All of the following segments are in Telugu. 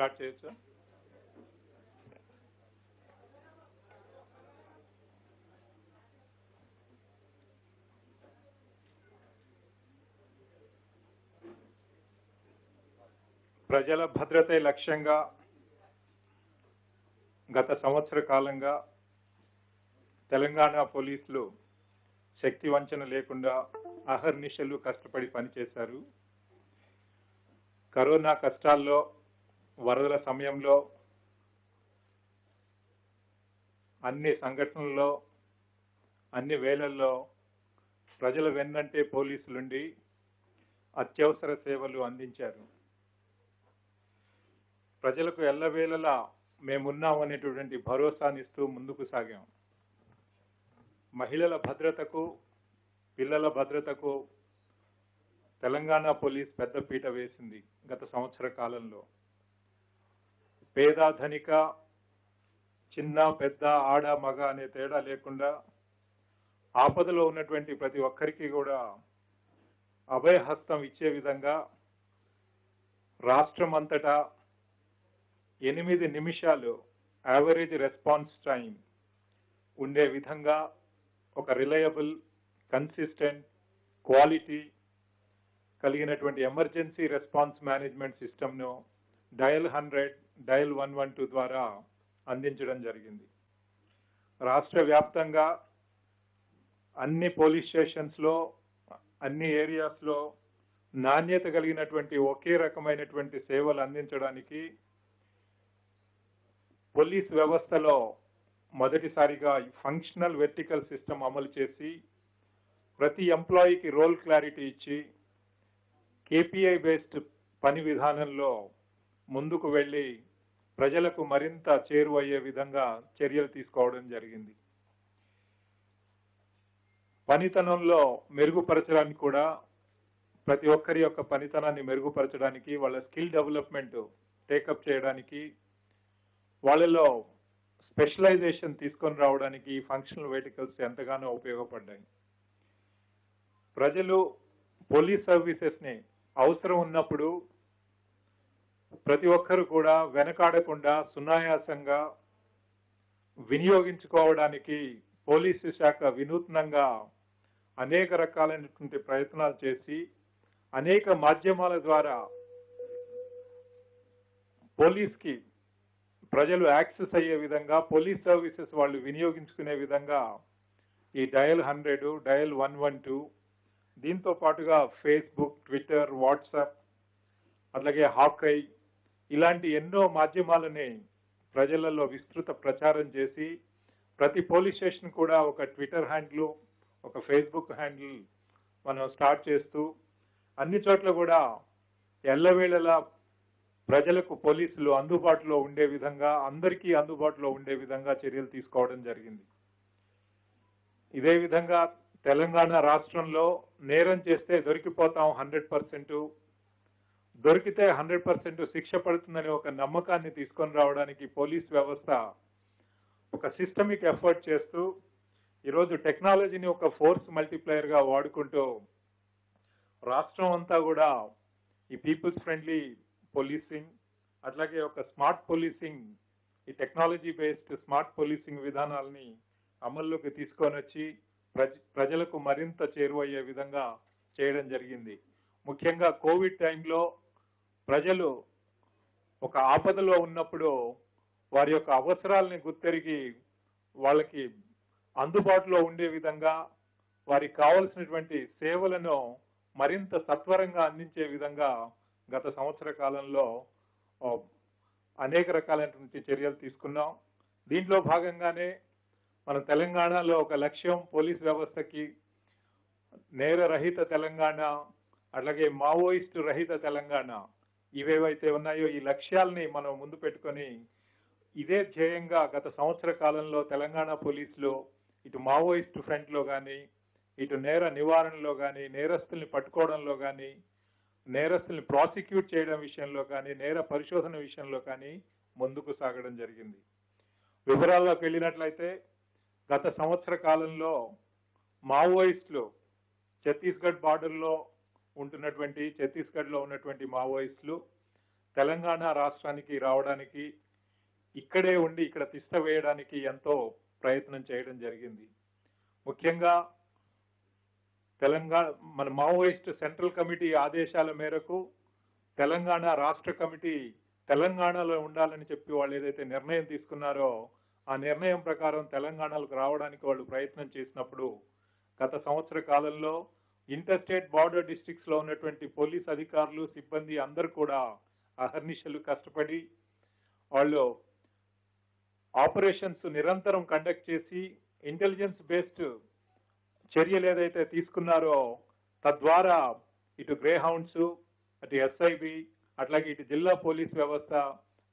స్టార్ట్ చేయొచ్చా? ప్రజల భద్రతే లక్ష్యంగా గత సంవత్సర కాలంగా తెలంగాణ పోలీసులు శక్తి వంచన లేకుండా అహర్నిశలు కష్టపడి పనిచేశారు. కరోనా కష్టాల్లో వరదల సమయంలో అన్ని సంఘటనల్లో అన్ని వేళల్లో ప్రజల వెన్నంటే పోలీసులుండి అత్యవసర సేవలు అందించారు. ప్రజలకు ఎల్లవేళలా మేమున్నామనేటువంటి భరోసానిస్తూ ముందుకు సాగాం. మహిళల భద్రతకు పిల్లల భద్రతకు తెలంగాణ పోలీస్ పెద్దపీట వేసింది గత సంవత్సర కాలంలో. పేద ధనిక చిన్న పెద్ద ఆడ మగ అనే తేడా లేకుండా ఆపదలో ఉన్నటువంటి ప్రతి ఒక్కరికి కూడా అభయహస్తం ఇచ్చే విధంగా రాష్ట్రం అంతటా ఎనిమిది నిమిషాలు యావరేజ్ రెస్పాన్స్ టైం ఉండే విధంగా ఒక రిలయబుల్ కన్సిస్టెంట్ క్వాలిటీ కలిగినటువంటి ఎమర్జెన్సీ రెస్పాన్స్ మేనేజ్మెంట్ సిస్టమ్ను dial hundred dial one one two ద్వారా అందించడం జరిగింది. రాష్ట్ర వ్యాప్తంగా అన్ని పోలీస్ స్టేషన్స్లో అన్ని ఏరియాస్లో నాణ్యత కలిగినటువంటి ఒకే రకమైనటువంటి సేవలు అందించడానికి పోలీస్ వ్యవస్థలో మొదటిసారిగా ఫంక్షనల్ వెర్టికల్ సిస్టమ్ అమలు చేసి ప్రతి ఎంప్లాయీకి రోల్ క్లారిటీ ఇచ్చి కేపీఐ బేస్డ్ పని విధానంలో ముందుకు వెళ్ళి ప్రజలకు మరింత చేరువయ్యే విధంగా చర్యలు తీసుకోవడం జరిగింది. పనితనంలో మెరుగుపరచడానికి కూడా ప్రతి ఒక్కరి యొక్క పనితనాన్ని మెరుగుపరచడానికి వాళ్ళ స్కిల్ డెవలప్మెంట్ టేకప్ చేయడానికి వాళ్ళలో స్పెషలైజేషన్ తీసుకొని రావడానికి ఈ ఫంక్షనల్ వెటికల్స్ ఎంతగానో ఉపయోగపడ్డాయి. ప్రజలు పోలీస్ సర్వీసెస్ని అవసరం ఉన్నప్పుడు ప్రతి ఒక్కరు కూడా వెనకాడకుండా సునాయాసంగా వినియోగించుకోవడానికి పోలీసు శాఖ వినూత్నంగా అనేక రకాలైనటువంటి ప్రయత్నాలు చేసి అనేక మాధ్యమాల ద్వారా పోలీస్కి ప్రజలు యాక్సెస్ అయ్యే విధంగా పోలీస్ సర్వీసెస్ వాళ్ళు వినియోగించుకునే విధంగా ఈ dial hundred dial one one two దీంతో పాటుగా ఫేస్బుక్ ట్విట్టర్ వాట్సాప్ అట్లాగే హాకై ఇలాంటి ఎన్నో మాధ్యమాలని ప్రజలలో విస్తృత ప్రచారం చేసి ప్రతి పోలీస్ స్టేషన్ కూడా ఒక ట్విట్టర్ హ్యాండిల్ ఒక ఫేస్బుక్ హ్యాండిల్ మనం స్టార్ట్ చేస్తూ అన్ని చోట్ల కూడా ఎల్లవేళలా ప్రజలకు పోలీసులు అందుబాటులో ఉండే విధంగా అందరికీ అందుబాటులో ఉండే విధంగా చర్యలు తీసుకోవడం జరిగింది. ఇదే విధంగా తెలంగాణ రాష్ట్రంలో నేరం చేస్తే దొరికిపోతాం హండ్రెడ్ పర్సెంట్. దొరికితే హండ్రెడ్ పర్సెంట్ శిక్ష పడుతుందని ఒక నమ్మకాన్ని తీసుకొని రావడానికి పోలీస్ వ్యవస్థ ఒక సిస్టమిక్ ఎఫర్ట్ చేస్తూ ఈరోజు టెక్నాలజీని ఒక ఫోర్స్ మల్టిప్లయర్గా వాడుకుంటూ రాష్ట్రం అంతా కూడా ఈ పీపుల్స్ ఫ్రెండ్లీ పోలీసింగ్ అట్లాగే ఒక స్మార్ట్ పోలీసింగ్ ఈ టెక్నాలజీ బేస్డ్ స్మార్ట్ పోలీసింగ్ విధానాలని అమల్లోకి తీసుకొని వచ్చి ప్రజ ప్రజలకు మరింత చేరువయ్యే విధంగా చేయడం జరిగింది. ముఖ్యంగా కోవిడ్ టైంలో ప్రజలు ఒక ఆపదలో ఉన్నప్పుడు వారి యొక్క అవసరాలని గుర్తెరిగి వాళ్ళకి అందుబాటులో ఉండే విధంగా వారికి కావలసినటువంటి సేవలను మరింత సత్వరంగా అందించే విధంగా గత సంవత్సర కాలంలో అనేక రకాలైనటువంటి చర్యలు తీసుకున్నాం. దీంట్లో భాగంగానే మన తెలంగాణలో ఒక లక్ష్యం పోలీస్ వ్యవస్థకి నేర రహిత తెలంగాణ అలాగే మావోయిస్ట్ రహిత తెలంగాణ ఇవేవైతే ఉన్నాయో ఈ లక్ష్యాల్ని మనం ముందు పెట్టుకొని ఇదే ధ్యేయంగా గత సంవత్సర కాలంలో తెలంగాణ పోలీసులు ఇటు మావోయిస్ట్ ఫ్రంట్లో ఇటు నేర నివారణలో కానీ నేరస్తుల్ని పట్టుకోవడంలో కానీ నేరస్తుల్ని ప్రాసిక్యూట్ చేయడం విషయంలో కానీ నేర పరిశోధన విషయంలో కానీ ముందుకు సాగడం జరిగింది. వివరాల్లోకి వెళ్ళినట్లయితే గత సంవత్సర కాలంలో మావోయిస్టులు ఛత్తీస్గఢ్ బార్డర్లో ఉంటున్నటువంటి ఛత్తీస్గఢ్లో ఉన్నటువంటి మావోయిస్టులు తెలంగాణ రాష్ట్రానికి రావడానికి ఇక్కడే ఉండి ఇక్కడ తిష్ట వేయడానికి ఎంతో ప్రయత్నం చేయడం జరిగింది. ముఖ్యంగా తెలంగాణ మన మావోయిస్ట్ సెంట్రల్ కమిటీ ఆదేశాల మేరకు తెలంగాణ రాష్ట్ర కమిటీ తెలంగాణలో ఉండాలని చెప్పి వాళ్ళు ఏదైతే నిర్ణయం తీసుకున్నారో ఆ నిర్ణయం ప్రకారం తెలంగాణకు రావడానికి వాళ్ళు ప్రయత్నం చేసినప్పుడు గత సంవత్సర కాలంలో ఇంటర్ స్టేట్ బార్డర్ డిస్ట్రిక్ట్స్లో ఉన్నటువంటి పోలీస్ అధికారులు సిబ్బంది అందరూ కూడా అహర్నిశలు కష్టపడి వాళ్ళు ఆపరేషన్స్ నిరంతరం కండక్ట్ చేసి ఇంటెలిజెన్స్ బేస్డ్ చర్యలు ఏదైతే తీసుకున్నారో తద్వారా ఇటు గ్రే హౌండ్స్ అటు ఎస్ఐబి అట్లాగే ఇటు జిల్లా పోలీస్ వ్యవస్థ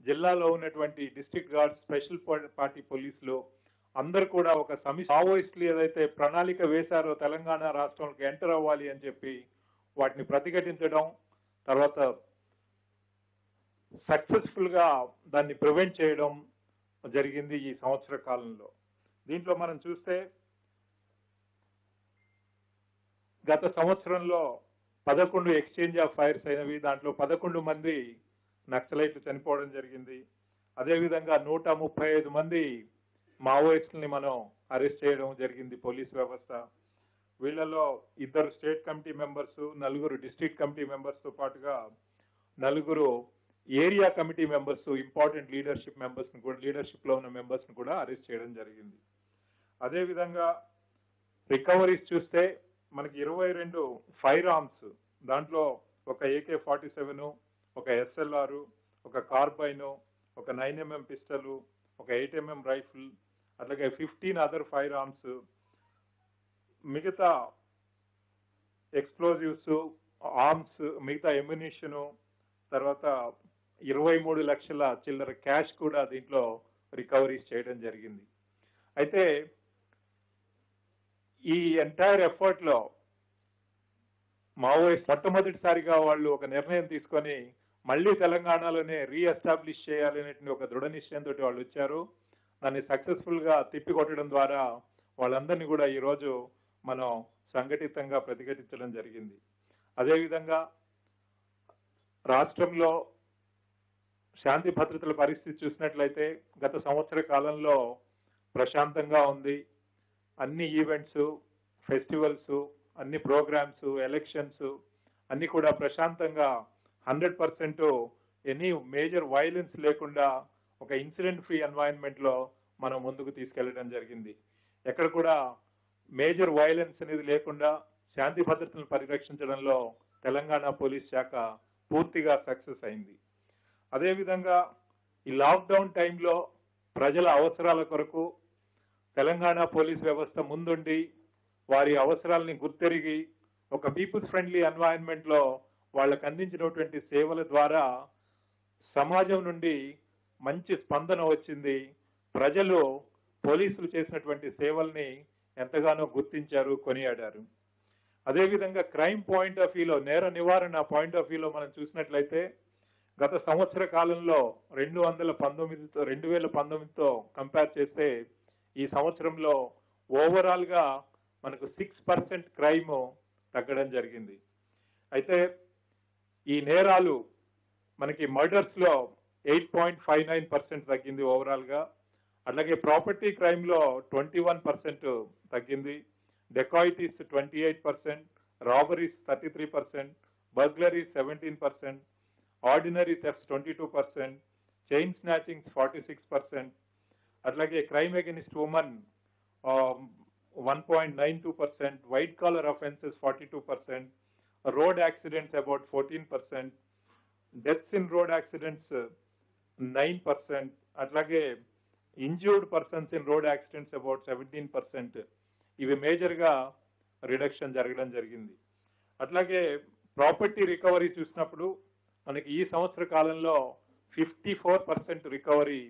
జిల్లాలో ఉన్నటువంటి డిస్ట్రిక్ట్ గార్డ్స్ స్పెషల్ పార్టీ పోలీసులు అందరు కూడా ఒక సమిష్టి మావోయిస్టులు ఏదైతే ప్రణాళిక వేశారో తెలంగాణ రాష్ట్రంలోకి ఎంటర్ అవ్వాలి అని చెప్పి వాటిని ప్రతిఘటించడం తర్వాత సక్సెస్ఫుల్గా దాన్ని ప్రివెంట్ చేయడం జరిగింది ఈ సంవత్సర కాలంలో. దీంట్లో మనం చూస్తే గత సంవత్సరంలో పదకొండు ఎక్స్చేంజ్ ఆఫ్ ఫైర్స్ అయినవి దాంట్లో పదకొండు మంది నక్సలైట్లు చనిపోవడం జరిగింది. అదేవిధంగా నూట ముప్పై ఐదు మంది మావోయిస్టుల్ని మనం అరెస్ట్ చేయడం జరిగింది పోలీస్ వ్యవస్థ. వీళ్ళలో ఇద్దరు స్టేట్ కమిటీ మెంబర్స్ నలుగురు డిస్ట్రిక్ట్ కమిటీ మెంబర్స్తో పాటుగా నలుగురు area committee members important leadership మెంబర్స్ని కూడా లీడర్షిప్లో ఉన్న మెంబర్స్ని కూడా అరెస్ట్ చేయడం జరిగింది. అదేవిధంగా రికవరీస్ చూస్తే మనకి ఇరవై రెండు ఫైర్ ఆర్మ్స్ దాంట్లో ఒక ఏకే ఫార్టీ సెవెన్ ఒక ఎస్ఎల్ఆర్ ఒక కార్బైన్ ఒక నైన్ ఎంఎం పిస్టల్ ఒక ఎయిట్ ఎంఎం రైఫిల్ అట్లాగే ఫిఫ్టీన్ అదర్ ఫైర్ ఆర్మ్స్ మిగతా ఎక్స్ప్లోజివ్స్ ఆర్మ్స్ మిగతా ఎమ్యునేషన్ తర్వాత ఇరవై మూడు లక్షల చిల్లర క్యాష్ కూడా దీంట్లో రికవరీస్ చేయడం జరిగింది. అయితే ఈ ఎంటైర్ ఎఫర్ట్లో మావోయిస్ట్ మొట్టమొదటిసారిగా వాళ్ళు ఒక నిర్ణయం తీసుకొని మళ్ళీ తెలంగాణలోనే రీఎస్టాబ్లిష్ చేయాలనేటువంటి ఒక దృఢ నిశ్చయంతో వాళ్ళు వచ్చారు. దాన్ని సక్సెస్ఫుల్గా తిప్పికొట్టడం ద్వారా వాళ్ళందరినీ కూడా ఈరోజు మనం సంఘటితంగా ప్రతిఘటించడం జరిగింది. అదేవిధంగా రాష్ట్రంలో శాంతి భద్రతల పరిస్థితి చూసినట్లయితే గత సంవత్సర కాలంలో ప్రశాంతంగా ఉంది. అన్ని ఈవెంట్స్ ఫెస్టివల్స్ అన్ని ప్రోగ్రామ్స్ ఎలక్షన్స్ అన్ని కూడా ప్రశాంతంగా hundred percent any major violence లేకుండా ఒక ఇన్సిడెంట్ ఫ్రీ ఎన్వైరన్మెంట్లో మనం ముందుకు తీసుకెళ్ళడం జరిగింది. ఎక్కడ కూడా మేజర్ వైలెన్స్ అనేది లేకుండా శాంతి భద్రతలను పరిరక్షించడంలో తెలంగాణ పోలీస్ శాఖ పూర్తిగా సక్సెస్ అయింది. అదేవిధంగా ఈ లాక్డౌన్ టైంలో ప్రజల అవసరాల కొరకు తెలంగాణ పోలీస్ వ్యవస్థ ముందుండి వారి అవసరాలని గుర్తెరిగి ఒక పీపుల్స్ ఫ్రెండ్లీ ఎన్వైరన్మెంట్లో వాళ్ళకు అందించినటువంటి సేవల ద్వారా సమాజం నుండి మంచి స్పందన వచ్చింది. ప్రజలు పోలీసులు చేసినటువంటి సేవల్ని ఎంతగానో గుర్తించారు కొనియాడారు. అదేవిధంగా క్రైమ్ పాయింట్ ఆఫ్ వ్యూలో నేర నివారణ పాయింట్ ఆఫ్ వ్యూలో మనం చూసినట్లయితే గత సంవత్సర కాలంలో రెండు వందల పంతొమ్మిదితో రెండు వేల పంతొమ్మిదితో కంపేర్ చేస్తే ఈ సంవత్సరంలో ఓవరాల్గా మనకు సిక్స్ పర్సెంట్ క్రైమ్ తగ్గడం జరిగింది. అయితే ఈ నేరాలు మనకి మర్డర్స్లో eight point five nine percent తగ్గింది ఓవరాల్గా అలాగే ప్రాపర్టీ క్రైమ్లో ట్వంటీ వన్ పర్సెంట్ తగ్గింది. Dacoities twenty eight percent robberies thirty three percent burglary seventeen percent ordinary thefts twenty two percent chain snatchings forty six percent అట్లాగే crime against women one point nine two percent white collar offences forty two percent road accidents about fourteen percent deaths in road accidents nine percent అట్లాగే injured persons in road accidents about seventeen percent ఇవి మేజర్గా రిడక్షన్ జరగడం జరిగింది. అట్లాగే ప్రాపర్టీ రికవరీ చూసినప్పుడు మనకి ఈ సంవత్సర కాలంలో ఫిఫ్టీ ఫోర్ పర్సెంట్ రికవరీ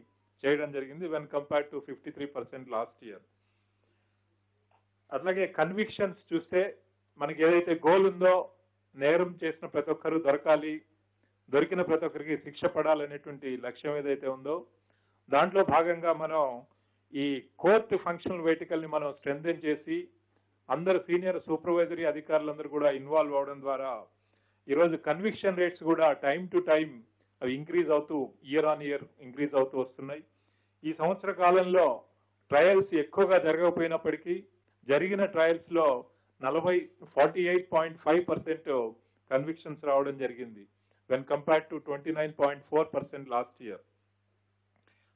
చేయడం జరిగింది when compare to fifty three percent last year అట్లాగే కన్విక్షన్స్ చూస్తే మనకి ఏదైతే గోల్ ఉందో నేరం చేసిన ప్రతి ఒక్కరు దొరకాలి దొరికిన ప్రతి ఒక్కరికి శిక్ష పడాలనేటువంటి లక్ష్యం ఏదైతే ఉందో దాంట్లో భాగంగా మనం ఈ కోర్టు ఫంక్షనల్ వెయిటికల్ మనం స్ట్రెంథెన్ చేసి అందరు సీనియర్ సూపర్వైజరీ అధికారులందరూ కూడా ఇన్వాల్వ్ అవడం ద్వారా ఈరోజు కన్విక్షన్ రేట్స్ కూడా టైం టు టైం అవి ఇంక్రీజ్ అవుతూ ఇయర్ ఆన్ ఇయర్ ఇంక్రీజ్ అవుతూ వస్తున్నాయి. ఈ సంవత్సర కాలంలో ట్రయల్స్ ఎక్కువగా జరగకపోయినప్పటికీ జరిగిన ట్రయల్స్లో నలభై forty eight point five percent convictions రావడం జరిగింది. When compare to twenty nine point four percent last year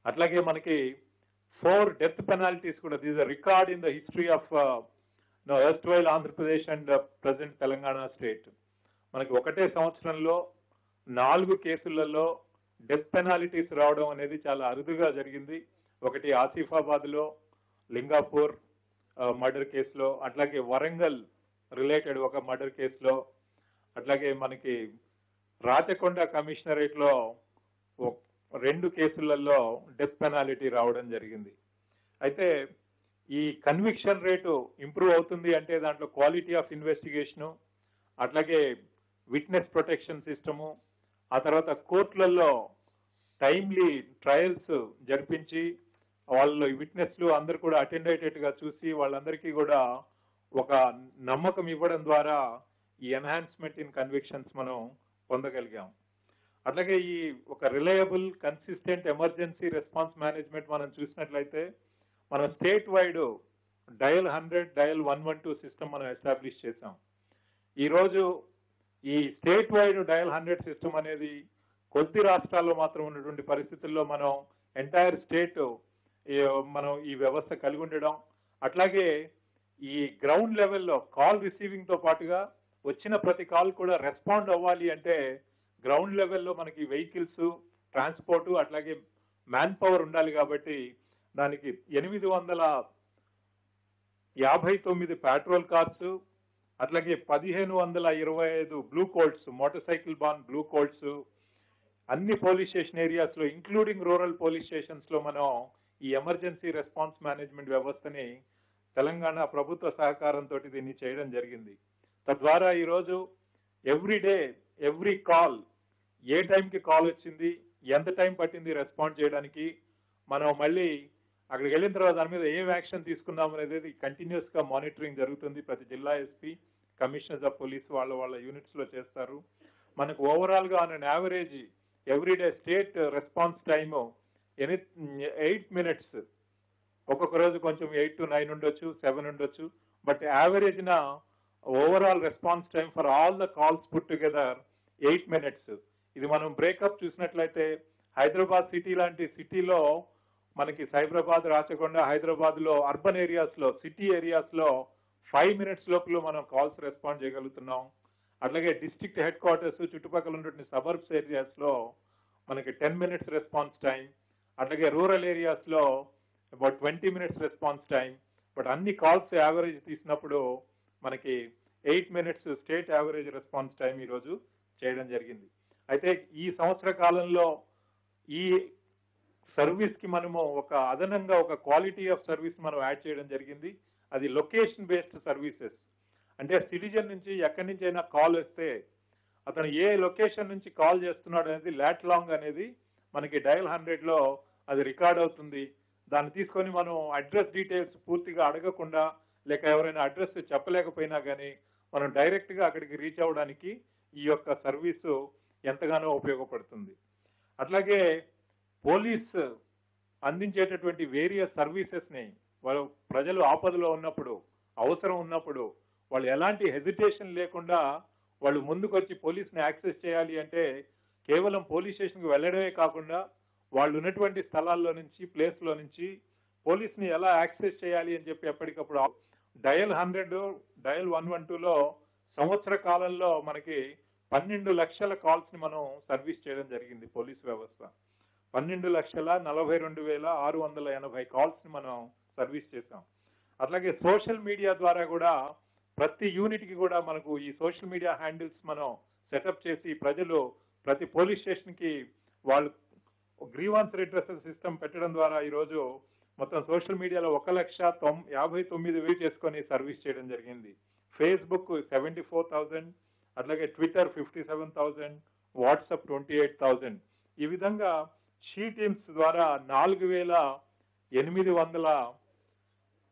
అట్లాగే మనకి ఫోర్ డెత్ పెనాల్టీస్ కూడా these record in the history of ఎస్ట్ ఎస్ట్వైల్ Andhra Pradesh and present Telangana state మనకి ఒకటే సంవత్సరంలో నాలుగు కేసులలో డెత్ పెనాలిటీస్ రావడం అనేది చాలా అరుదుగా జరిగింది. ఒకటి ఆసిఫాబాద్ uh, లో లింగాపూర్ మర్డర్ కేసులో అట్లాగే వరంగల్ రిలేటెడ్ ఒక మర్డర్ కేసులో అట్లాగే మనకి రాచకొండ కమిషనరేట్లో ఒక- రెండు కేసులలో డెత్ పెనాలిటీ రావడం జరిగింది. అయితే ఈ కన్విక్షన్ రేటు ఇంప్రూవ్ అవుతుంది అంటే దాంట్లో క్వాలిటీ ఆఫ్ ఇన్వెస్టిగేషను అట్లాగే విట్నెస్ ప్రొటెక్షన్ సిస్టము ఆ తర్వాత కోర్టులలో టైమ్లీ ట్రయల్స్ జరిపించి వాళ్ళు విట్నెస్లు అందరు కూడా అటెండ్ అయ్యేటట్టుగా చూసి వాళ్ళందరికీ కూడా ఒక నమ్మకం ఇవ్వడం ద్వారా ఈ ఎన్హాన్స్మెంట్ ఇన్ కన్విక్షన్స్ మనం పొందగలిగాం. అట్లాగే ఈ ఒక reliable consistent emergency response management మనం చూసినట్లయితే మనం state wide dial hundred dial one one two system మనం ఎస్టాబ్లిష్ చేసాం ఈరోజు ఈ state wide dial hundred system అనేది కొద్ది రాష్ట్రాల్లో మాత్రం ఉన్నటువంటి పరిస్థితుల్లో మనం ఎంటైర్ స్టేట్ మనం ఈ వ్యవస్థ కలిగి ఉండడం అట్లాగే ఈ గ్రౌండ్ లెవెల్లో కాల్ రిసీవింగ్తో పాటుగా వచ్చిన ప్రతి కాల్ కూడా రెస్పాండ్ అవ్వాలి అంటే గ్రౌండ్ లెవెల్లో మనకి వెహికల్స్ ట్రాన్స్పోర్ట్ అట్లాగే మ్యాన్ పవర్ ఉండాలి కాబట్టి దానికి ఎనిమిది వందల యాభై తొమ్మిది పెట్రోల్ కార్స్ అట్లాగే పదిహేను వందల ఇరవై ఐదు బ్లూ కోల్డ్స్ మోటార్ సైకిల్ బాన్ బ్లూ కోల్డ్స్ అన్ని పోలీస్ స్టేషన్ ఏరియాస్లో ఇంక్లూడింగ్ రూరల్ పోలీస్ స్టేషన్స్లో మనం ఈ ఎమర్జెన్సీ రెస్పాన్స్ మేనేజ్మెంట్ వ్యవస్థని తెలంగాణ ప్రభుత్వ సహకారంతో దీన్ని చేయడం జరిగింది. తద్వారా ఈరోజు ఎవ్రీ డే ఎవ్రీ కాల్ ఏ టైంకి కాల్ వచ్చింది ఎంత టైం పట్టింది రెస్పాండ్ చేయడానికి మనం మళ్ళీ అక్కడికి వెళ్ళిన తర్వాత దాని మీద ఏం యాక్షన్ తీసుకున్నాం అనేది కంటిన్యూస్గా మానిటరింగ్ జరుగుతుంది. ప్రతి జిల్లా ఎస్పీ కమిషనర్స్ ఆఫ్ పోలీస్ వాళ్ళ వాళ్ళ యూనిట్స్లో చేస్తారు. మనకు ఓవరాల్గా on average every day state response time any eight minutes ఒక్కొక్క రోజు కొంచెం ఎయిట్ టు నైన్ ఉండొచ్చు సెవెన్ ఉండొచ్చు. బట్ యావరేజ్ నా overall response time for all the calls put together eight minutes ఇది మనం బ్రేకప్ చూసినట్లయితే హైదరాబాద్ సిటీ లాంటి సిటీలో మనకి సైబరాబాద్ రాచకొండ హైదరాబాద్లో అర్బన్ ఏరియాస్లో సిటీ ఏరియాస్లో ఫైవ్ మినిట్స్ లోపల మనం కాల్స్ రెస్పాండ్ చేయగలుగుతున్నాం. అట్లాగే డిస్ట్రిక్ట్ హెడ్ క్వార్టర్స్ చుట్టుపక్కల ఉన్నటువంటి సబర్బ్స్ ఏరియాస్లో మనకి టెన్ మినిట్స్ రెస్పాన్స్ టైం అట్లాగే రూరల్ ఏరియాస్లో about twenty minutes response time but అన్ని కాల్స్ యావరేజ్ తీసినప్పుడు మనకి eight minutes state average response time ఈ రోజు చేయడం జరిగింది. అయితే ఈ సంవత్సర కాలంలో ఈ సర్వీస్కి మనము ఒక అదనంగా ఒక క్వాలిటీ ఆఫ్ సర్వీస్ మనం యాడ్ చేయడం జరిగింది. అది లొకేషన్ బేస్డ్ సర్వీసెస్. అంటే సిటిజన్ నుంచి ఎక్కడి నుంచి అయినా కాల్ వస్తే అతను ఏ లొకేషన్ నుంచి కాల్ చేస్తున్నాడు అనేది లాట్ లాంగ్ అనేది మనకి డయల్ హండ్రెడ్లో అది రికార్డ్ అవుతుంది. దాన్ని తీసుకొని మనం అడ్రస్ డీటెయిల్స్ పూర్తిగా అడగకుండా లేక ఎవరైనా అడ్రస్ చెప్పలేకపోయినా కానీ మనం డైరెక్ట్గా అక్కడికి రీచ్ అవ్వడానికి ఈ యొక్క సర్వీసు ఎంతగానో ఉపయోగపడుతుంది. అట్లాగే పోలీస్ అందించేటటువంటి వేరియస్ సర్వీసెస్ని వాళ్ళు ప్రజలు ఆపదలో ఉన్నప్పుడు అవసరం ఉన్నప్పుడు వాళ్ళు ఎలాంటి హెజిటేషన్ లేకుండా వాళ్ళు ముందుకొచ్చి పోలీస్ని యాక్సెస్ చేయాలి అంటే కేవలం పోలీస్ స్టేషన్కి వెళ్ళడమే కాకుండా వాళ్ళు ఉన్నటువంటి స్థలాల్లో నుంచి ప్లేస్లో నుంచి పోలీస్ని ఎలా యాక్సెస్ చేయాలి అని చెప్పి ఎప్పటికప్పుడు dial hundred dial one one టూలో సంవత్సర కాలంలో మనకి పన్నెండు లక్షల కాల్స్ని మనం సర్వీస్ చేయడం జరిగింది పోలీస్ వ్యవస్థ. పన్నెండు లక్షల నలభై రెండు వేల ఆరు వందల ఎనభై కాల్స్ని మనం సర్వీస్ చేసాం అట్లాగే సోషల్ మీడియా ద్వారా కూడా ప్రతి యూనిట్కి కూడా మనకు ఈ సోషల్ మీడియా హ్యాండిల్స్ మనం సెటప్ చేసి ప్రజలు ప్రతి పోలీస్ స్టేషన్కి వాళ్ళు గ్రీవాన్స్ రిడ్రెసల్ సిస్టమ్ పెట్టడం ద్వారా ఈరోజు మొత్తం సోషల్ మీడియాలో ఒక లక్ష తొం యాభై తొమ్మిది వేలు చేసుకొని సర్వీస్ చేయడం జరిగింది. ఫేస్బుక్ సెవెంటీ ఫోర్ థౌజండ్ అట్లాగే Twitter fifty seven thousand WhatsApp twenty eight thousand ఈ విధంగా షీ టీమ్స్ ద్వారా నాలుగు వేల ఎనిమిది వందల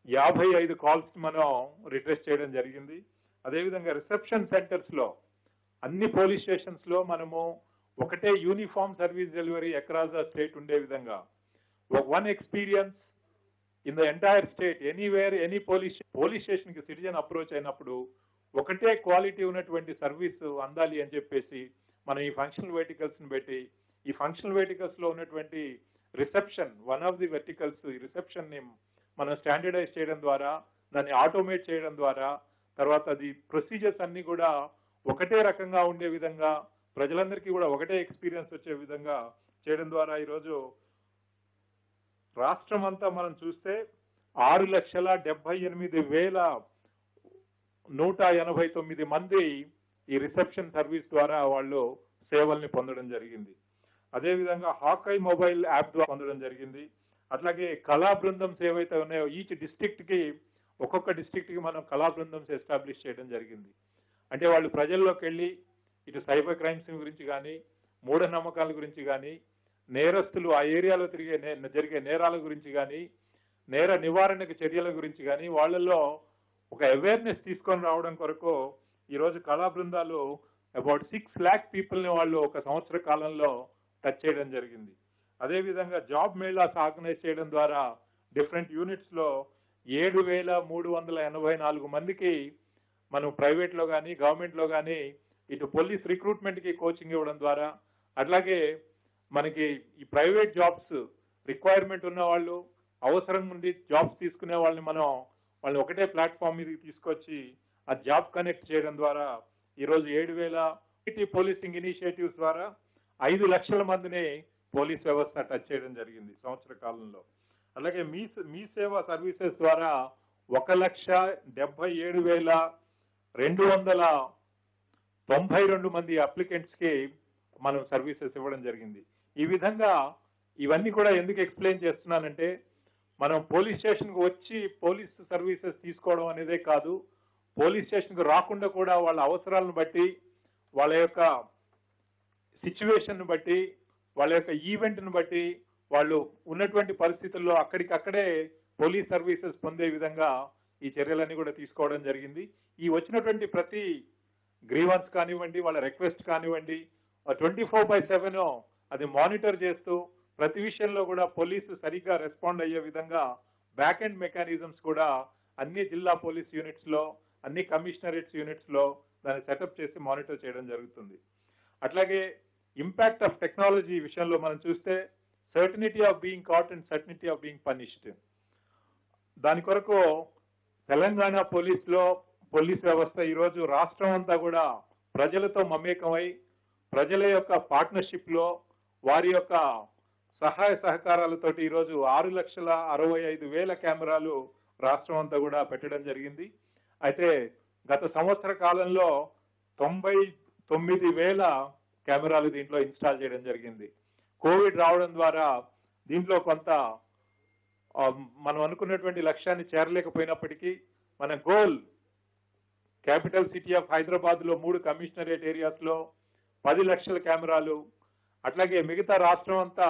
యాభై ఐదు కాల్స్ మనం రిట్రెస్ చేయడం జరిగింది. అదేవిధంగా రిసెప్షన్ సెంటర్స్లో అన్ని పోలీస్ స్టేషన్స్లో మనము ఒకటే uniform service delivery across the state ఉండే విధంగా. One experience in the entire state anywhere any police police స్టేషన్కి సిటిజన్ అప్రోచ్ అయినప్పుడు ఒకటే క్వాలిటీ ఉన్నటువంటి సర్వీస్ అందాలి అని చెప్పేసి మనం ఈ ఫంక్షనల్ వెర్టికల్స్ని పెట్టి ఈ ఫంక్షనల్ వెర్టికల్స్లో ఉన్నటువంటి reception one of the verticals ఈ రిసెప్షన్ని మనం స్టాండర్డైజ్ చేయడం ద్వారా దాన్ని ఆటోమేట్ చేయడం ద్వారా తర్వాత అది ప్రొసీజర్స్ అన్ని కూడా ఒకటే రకంగా ఉండే విధంగా ప్రజలందరికీ కూడా ఒకటే ఎక్స్పీరియన్స్ వచ్చే విధంగా చేయడం ద్వారా ఈరోజు రాష్ట్రం అంతా మనం చూస్తే ఆరు లక్షల డెబ్బై ఎనిమిది వేల నూట ఎనభై తొమ్మిది మంది ఈ రిసెప్షన్ సర్వీస్ ద్వారా వాళ్ళు సేవల్ని పొందడం జరిగింది. అదేవిధంగా హాకై మొబైల్ యాప్ ద్వారా పొందడం జరిగింది. అట్లాగే కళా బృందం ఏవైతే ఉన్నాయో ఈచ్ డిస్ట్రిక్ట్కి ఒక్కొక్క డిస్టిక్ట్కి మనం కళా బృందమ్స్ ఎస్టాబ్లిష్ చేయడం జరిగింది. అంటే వాళ్ళు ప్రజల్లోకి వెళ్ళి ఇటు సైబర్ క్రైమ్స్ గురించి కానీ మూఢనమ్మకాల గురించి కానీ నేరస్తులు ఆ ఏరియాలో తిరిగే నే- జరిగే నేరాల గురించి కానీ నేర నివారణకు చర్యల గురించి కానీ వాళ్ళల్లో ఒక అవేర్నెస్ తీసుకొని రావడం కొరకు ఈరోజు కళా బృందాలు అబౌట్ సిక్స్ ల్యాక్ పీపుల్ని వాళ్ళు ఒక సంవత్సర కాలంలో టచ్ చేయడం జరిగింది. అదేవిధంగా జాబ్ మేళాస్ ఆర్గనైజ్ చేయడం ద్వారా డిఫరెంట్ యూనిట్స్లో ఏడు వేల మూడు వందల ఎనభై నాలుగు మందికి మనం ప్రైవేట్లో కానీ గవర్నమెంట్లో కానీ ఇటు పోలీస్ రిక్రూట్మెంట్కి కోచింగ్ ఇవ్వడం ద్వారా అట్లాగే మనకి ఈ ప్రైవేట్ జాబ్స్ రిక్వైర్మెంట్ ఉన్న వాళ్ళు అవసరం ఉండి జాబ్స్ తీసుకునే వాళ్ళని మనం వాళ్ళని ఒకటే ప్లాట్ఫామ్ మీదకి తీసుకొచ్చి ఆ జాబ్ కనెక్ట్ చేయడం ద్వారా ఈ రోజు ఏడు వేల పోలీసింగ్ ఇనిషియేటివ్స్ ద్వారా ఐదు లక్షల మందిని పోలీస్ వ్యవస్థ టచ్ చేయడం జరిగింది సంవత్సర కాలంలో. అలాగే మీ మీ సేవ సర్వీసెస్ ద్వారా ఒక లక్ష డెబ్బై ఏడు వేల రెండు వందల తొంభై రెండు మంది అప్లికెంట్స్కి మనం సర్వీసెస్ ఇవ్వడం జరిగింది. ఈ విధంగా ఇవన్నీ కూడా ఎందుకు ఎక్స్ప్లెయిన్ చేస్తున్నానంటే మనం పోలీస్ స్టేషన్కి వచ్చి పోలీస్ సర్వీసెస్ తీసుకోవడం అనేదే కాదు. పోలీస్ స్టేషన్కి రాకుండా కూడా వాళ్ళ అవసరాలను బట్టి వాళ్ళ యొక్క సిచ్యువేషన్ను బట్టి వాళ్ళ యొక్క ఈవెంట్ను బట్టి వాళ్ళు ఉన్నటువంటి పరిస్థితుల్లో అక్కడికక్కడే పోలీస్ సర్వీసెస్ పొందే విధంగా ఈ చర్యలన్నీ కూడా తీసుకోవడం జరిగింది. ఈ వచ్చినటువంటి ప్రతి గ్రీవన్స్ కానివ్వండి వాళ్ళ రిక్వెస్ట్ కానివ్వండి ట్వంటీ ఫోర్ బై సెవెన్ అది మానిటర్ చేస్తూ ప్రతి విషయంలో కూడా పోలీసు సరిగ్గా రెస్పాండ్ అయ్యే విధంగా బ్యాక్ అండ్ మెకానిజమ్స్ కూడా అన్ని జిల్లా పోలీస్ యూనిట్స్లో అన్ని కమిషనరేట్స్ యూనిట్స్లో దాన్ని సెటప్ చేసి మానిటర్ చేయడం జరుగుతుంది. అట్లాగే ఇంపాక్ట్ ఆఫ్ టెక్నాలజీ విషయంలో మనం చూస్తే certainty of being caught and certainty of being punished దాని కొరకు తెలంగాణ పోలీస్లో పోలీస్ వ్యవస్థ ఈరోజు రాష్ట్రం అంతా కూడా ప్రజలతో మమేకమై ప్రజల యొక్క పార్ట్నర్షిప్లో వారి యొక్క సహాయ సహకారాలతోటి ఈరోజు ఆరు లక్షల అరవై ఐదు వేల కెమెరాలు రాష్ట్రం అంతా కూడా పెట్టడం జరిగింది. అయితే గత సంవత్సర కాలంలో తొంభై తొమ్మిది వేల కెమెరాలు దీంట్లో ఇన్స్టాల్ చేయడం జరిగింది. కోవిడ్ రావడం ద్వారా దీంట్లో కొంత మనం అనుకున్నటువంటి లక్ష్యాన్ని చేరలేకపోయినప్పటికీ మన గోల్ క్యాపిటల్ సిటీ ఆఫ్ హైదరాబాద్లో మూడు కమిషనరేట్ ఏరియాస్లో పది లక్షల కెమెరాలు అట్లాగే మిగతా రాష్ట్రం అంతా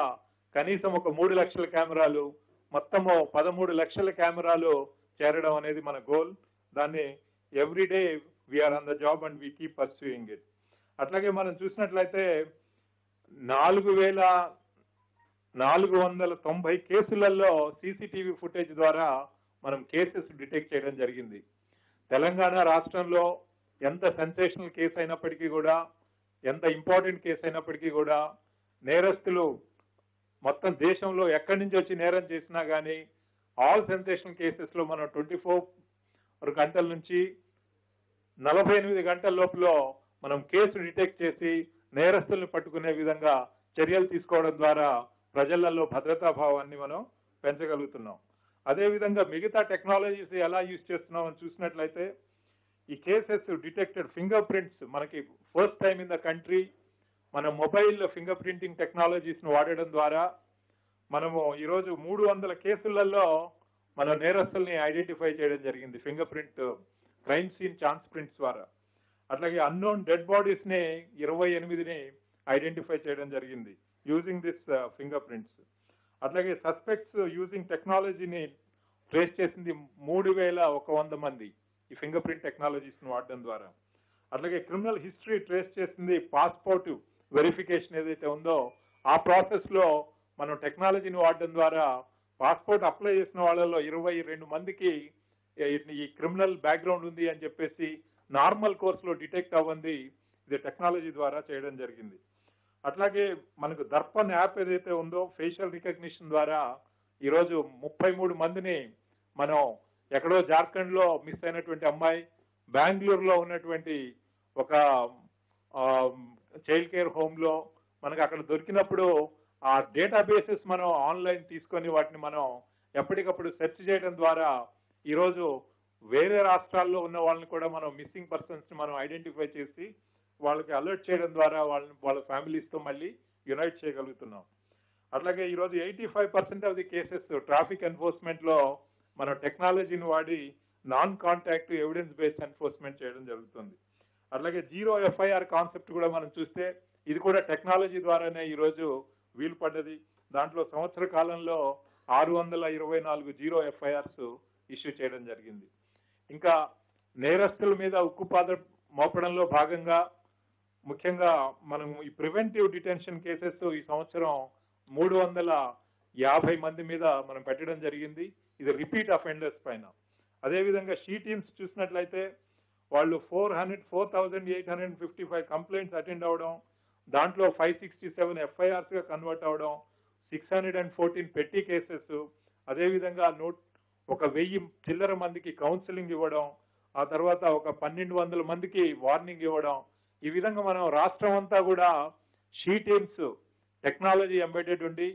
కనీసం ఒక మూడు లక్షల కెమెరాలు మొత్తము పదమూడు లక్షల కెమెరాలు చేరడం అనేది మన గోల్. దాన్ని every day we are on the job and we keep pursuing it. అట్లాగే మనం చూసినట్లయితే నాలుగు వేల నాలుగు వందల తొంభై కేసులలో సీసీటీవీ ఫుటేజ్ ద్వారా మనం కేసెస్ డిటెక్ట్ చేయడం జరిగింది. తెలంగాణ రాష్ట్రంలో ఎంత సెన్సేషనల్ కేసు అయినప్పటికీ కూడా ఎంత ఇంపార్టెంట్ కేసు అయినప్పటికీ కూడా నేరస్తులు మొత్తం దేశంలో ఎక్కడి నుంచి వచ్చి నేరం చేసినా కానీ ఆల్ సెన్సేషన్ కేసెస్లో మనం ట్వంటీ ఫోర్ గంటల నుంచి నలభై ఎనిమిది గంటల లోపల మనం కేసు డిటెక్ట్ చేసి నేరస్తుల్ని పట్టుకునే విధంగా చర్యలు తీసుకోవడం ద్వారా ప్రజలలో భద్రతా భావాన్ని మనం పెంచగలుగుతున్నాం. అదే విధంగా మిగతా టెక్నాలజీస్ ఎలా యూజ్ చేస్తున్నాం అని చూసినట్లయితే ఈ కేసెస్ డిటెక్టెడ్ ఫింగర్ ప్రింట్స్ మనకి first time in the country మన మొబైల్ ఫింగర్ ప్రింటింగ్ టెక్నాలజీస్ను వాడడం ద్వారా మనము ఈరోజు మూడు వందల కేసులలో మన నేరస్తుల్ని ఐడెంటిఫై చేయడం జరిగింది finger print crime scene chance prints ద్వారా. అట్లాగే అన్నోన్ డెడ్ బాడీస్ని ఇరవై ఎనిమిదిని ఐడెంటిఫై చేయడం జరిగింది యూజింగ్ దిస్ ఫింగర్ ప్రింట్స్ అట్లాగే సస్పెక్ట్స్ యూజింగ్ టెక్నాలజీని ట్రేస్ చేసింది మూడు వేల ఒక వంద మంది. ఈ ఫింగర్ ప్రింట్ టెక్నాలజీస్ని వాడడం ద్వారా. అట్లాగే క్రిమినల్ హిస్టరీ ట్రేస్ చేసింది పాస్పోర్ట్ వెరిఫికేషన్ ఏదైతే ఉందో ఆ ప్రాసెస్లో మనం టెక్నాలజీని వాడడం ద్వారా పాస్పోర్ట్ అప్లై చేసిన వాళ్ళలో ఇరవై రెండు మందికి ఈ- ఈ క్రిమినల్ బ్యాక్గ్రౌండ్ ఉంది అని చెప్పేసి నార్మల్ కోర్సులో డిటెక్ట్ అవ్వంది ఇది టెక్నాలజీ ద్వారా చేయడం జరిగింది. అట్లాగే మనకు దర్పణ్ యాప్ ఏదైతే ఉందో ఫేషియల్ రికగ్నిషన్ ద్వారా ఈరోజు ముప్పై మూడు మందిని మనం ఎక్కడో జార్ఖండ్లో మిస్ అయినటువంటి అమ్మాయి బెంగళూరులో ఉన్నటువంటి ఒక చైల్డ్ కేర్ హోమ్లో మనకు అక్కడ దొరికినప్పుడు ఆ డేటా బేసెస్ మనం ఆన్లైన్ తీసుకొని వాటిని మనం ఎప్పటికప్పుడు సెర్చ్ చేయడం ద్వారా ఈరోజు వేరే రాష్ట్రాల్లో ఉన్న వాళ్ళని కూడా మనం మిస్సింగ్ పర్సన్స్ని మనం ఐడెంటిఫై చేసి వాళ్ళకి అలర్ట్ చేయడం ద్వారా వాళ్ళని వాళ్ళ ఫ్యామిలీస్తో మళ్ళీ యునైట్ చేయగలుగుతున్నాం. అట్లాగే ఈరోజు eighty five percent of the cases traffic ఎన్ఫోర్స్మెంట్లో మనం టెక్నాలజీని వాడి non contact evidence based enforcement చేయడం జరుగుతుంది. అట్లాగే జీరో ఎఫ్ఐఆర్ కాన్సెప్ట్ కూడా మనం చూస్తే ఇది కూడా టెక్నాలజీ ద్వారానే ఈరోజు వీలు పడ్డది. దాంట్లో సంవత్సర కాలంలో ఆరు వందల ఇరవై నాలుగు జీరో ఎఫ్ఐఆర్స్ ఇష్యూ చేయడం జరిగింది. ఇంకా నేరస్తుల మీద ఉక్కుపాద మోపడంలో భాగంగా ముఖ్యంగా మనం ఈ ప్రివెంటివ్ డిటెన్షన్ కేసెస్ ఈ సంవత్సరం మూడు వందల యాభై మంది మీద మనం పెట్టడం జరిగింది. ఇది రిపీట్ అఫెండర్స్ పైన. అదేవిధంగా షీ టీమ్స్ చూసినట్లయితే వాళ్ళు four hundred four thousand eight hundred fifty five complaints attend అవడం దాంట్లో ఫైవ్ సిక్స్టీ సెవెన్ ఎఫ్ఐఆర్స్గా కన్వర్ట్ అవడం సిక్స్ హండ్రెడ్ అండ్ ఫోర్టీన్ పెట్టి కేసెస్ అదేవిధంగా నూట్ ఒక వెయ్యి చిల్లర మందికి కౌన్సిలింగ్ ఇవ్వడం ఆ తర్వాత ఒక పన్నెండు వందల మందికి వార్నింగ్ ఇవ్వడం ఈ విధంగా మనం రాష్ట్రం అంతా కూడా షీ టీమ్స్ టెక్నాలజీ ఎంబెడెడ్ ఉండి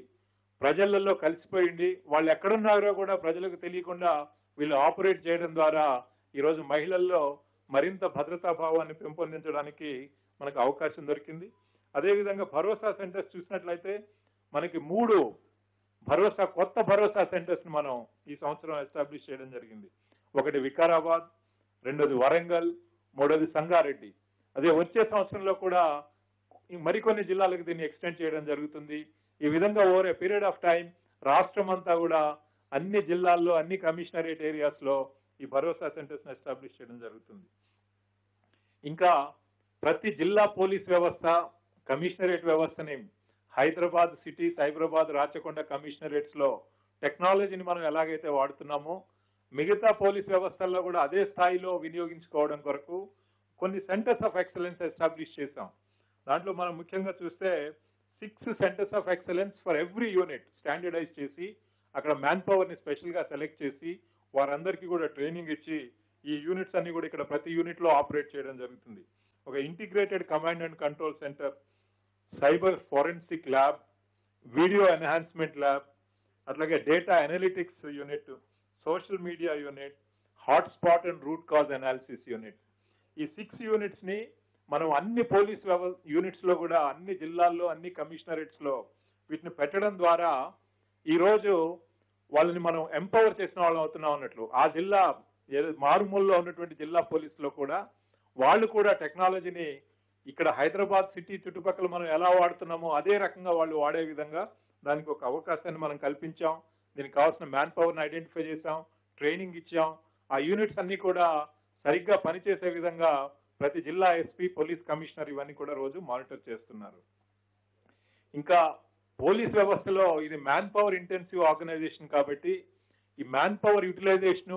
ప్రజలలో కలిసిపోయింది. వాళ్ళు ఎక్కడున్నారో కూడా ప్రజలకు తెలియకుండా వీళ్ళు ఆపరేట్ చేయడం ద్వారా ఈరోజు మహిళల్లో మరింత భద్రతా భావాన్ని పెంపొందించడానికి మనకు అవకాశం దొరికింది. అదేవిధంగా భరోసా సెంటర్స్ చూసినట్లయితే మనకి మూడు భరోసా కొత్త భరోసా సెంటర్స్ని మనం ఈ సంవత్సరం ఎస్టాబ్లిష్ చేయడం జరిగింది. ఒకటి వికారాబాద్ రెండోది వరంగల్ మూడోది సంగారెడ్డి. అదే వచ్చే సంవత్సరంలో కూడా ఈ మరికొన్ని జిల్లాలకు దీన్ని ఎక్స్టెండ్ చేయడం జరుగుతుంది. ఈ విధంగా over a period of time రాష్ట్రం అంతా కూడా అన్ని జిల్లాల్లో అన్ని కమిషనరేట్ ఏరియాస్లో ఈ భరోసా సెంటర్స్ ఎస్టాబ్లిష్ చేయడం జరుగుతుంది. ఇంకా ప్రతి జిల్లా పోలీస్ వ్యవస్థ కమిషనరేట్ వ్యవస్థని హైదరాబాద్ సిటీ సైబరాబాద్ రాచకొండ కమిషనరేట్స్లో టెక్నాలజీని మనం ఎలాగైతే వాడుతున్నామో మిగతా పోలీస్ వ్యవస్థల్లో కూడా అదే స్థాయిలో వినియోగించుకోవడం కొరకు కొన్ని సెంటర్స్ ఆఫ్ ఎక్సలెన్స్ ఎస్టాబ్లిష్ చేశాం. దాంట్లో మనం ముఖ్యంగా చూస్తే six centres of excellence for every unit standardise చేసి అక్కడ మ్యాన్ పవర్ని స్పెషల్గా సెలెక్ట్ చేసి వారందరికీ కూడా ట్రైనింగ్ ఇచ్చి ఈ యూనిట్స్ అన్ని కూడా ఇక్కడ ప్రతి యూనిట్లో ఆపరేట్ చేయడం జరుగుతుంది. ఒక integrated command and control centre cyber forensic lab video enhancement lab అట్లాగే data analytics unit social media unit hotspot and root cause analysis unit ఈ సిక్స్ యూనిట్స్ని మనం అన్ని పోలీస్ యూనిట్స్లో కూడా అన్ని జిల్లాల్లో అన్ని కమిషనరేట్స్లో వీటిని పెట్టడం ద్వారా ఈ రోజు వాళ్ళని మనం ఎంపవర్ చేసిన వాళ్ళం అవుతున్నాం అన్నట్లు. ఆ జిల్లా ఏదో మారుమూలలో ఉన్నటువంటి జిల్లా పోలీసులో కూడా వాళ్ళు కూడా టెక్నాలజీని ఇక్కడ హైదరాబాద్ సిటీ చుట్టుపక్కల మనం ఎలా వాడుతున్నామో అదే రకంగా వాళ్ళు వాడే విధంగా దానికి ఒక అవకాశాన్ని మనం కల్పించాం. దీనికి కావాల్సిన మ్యాన్ పవర్ని ఐడెంటిఫై చేసాం ట్రైనింగ్ ఇచ్చాం. ఆ యూనిట్స్ అన్ని కూడా సరిగ్గా పనిచేసే విధంగా ప్రతి జిల్లా ఎస్పీ పోలీస్ కమిషనర్ ఇవన్నీ కూడా రోజు మానిటర్ చేస్తున్నారు. ఇంకా పోలీస్ వ్యవస్థలో ఇది మ్యాన్ పవర్ ఇంటెన్సివ్ ఆర్గనైజేషన్ కాబట్టి ఈ మ్యాన్ పవర్ యూటిలైజేషన్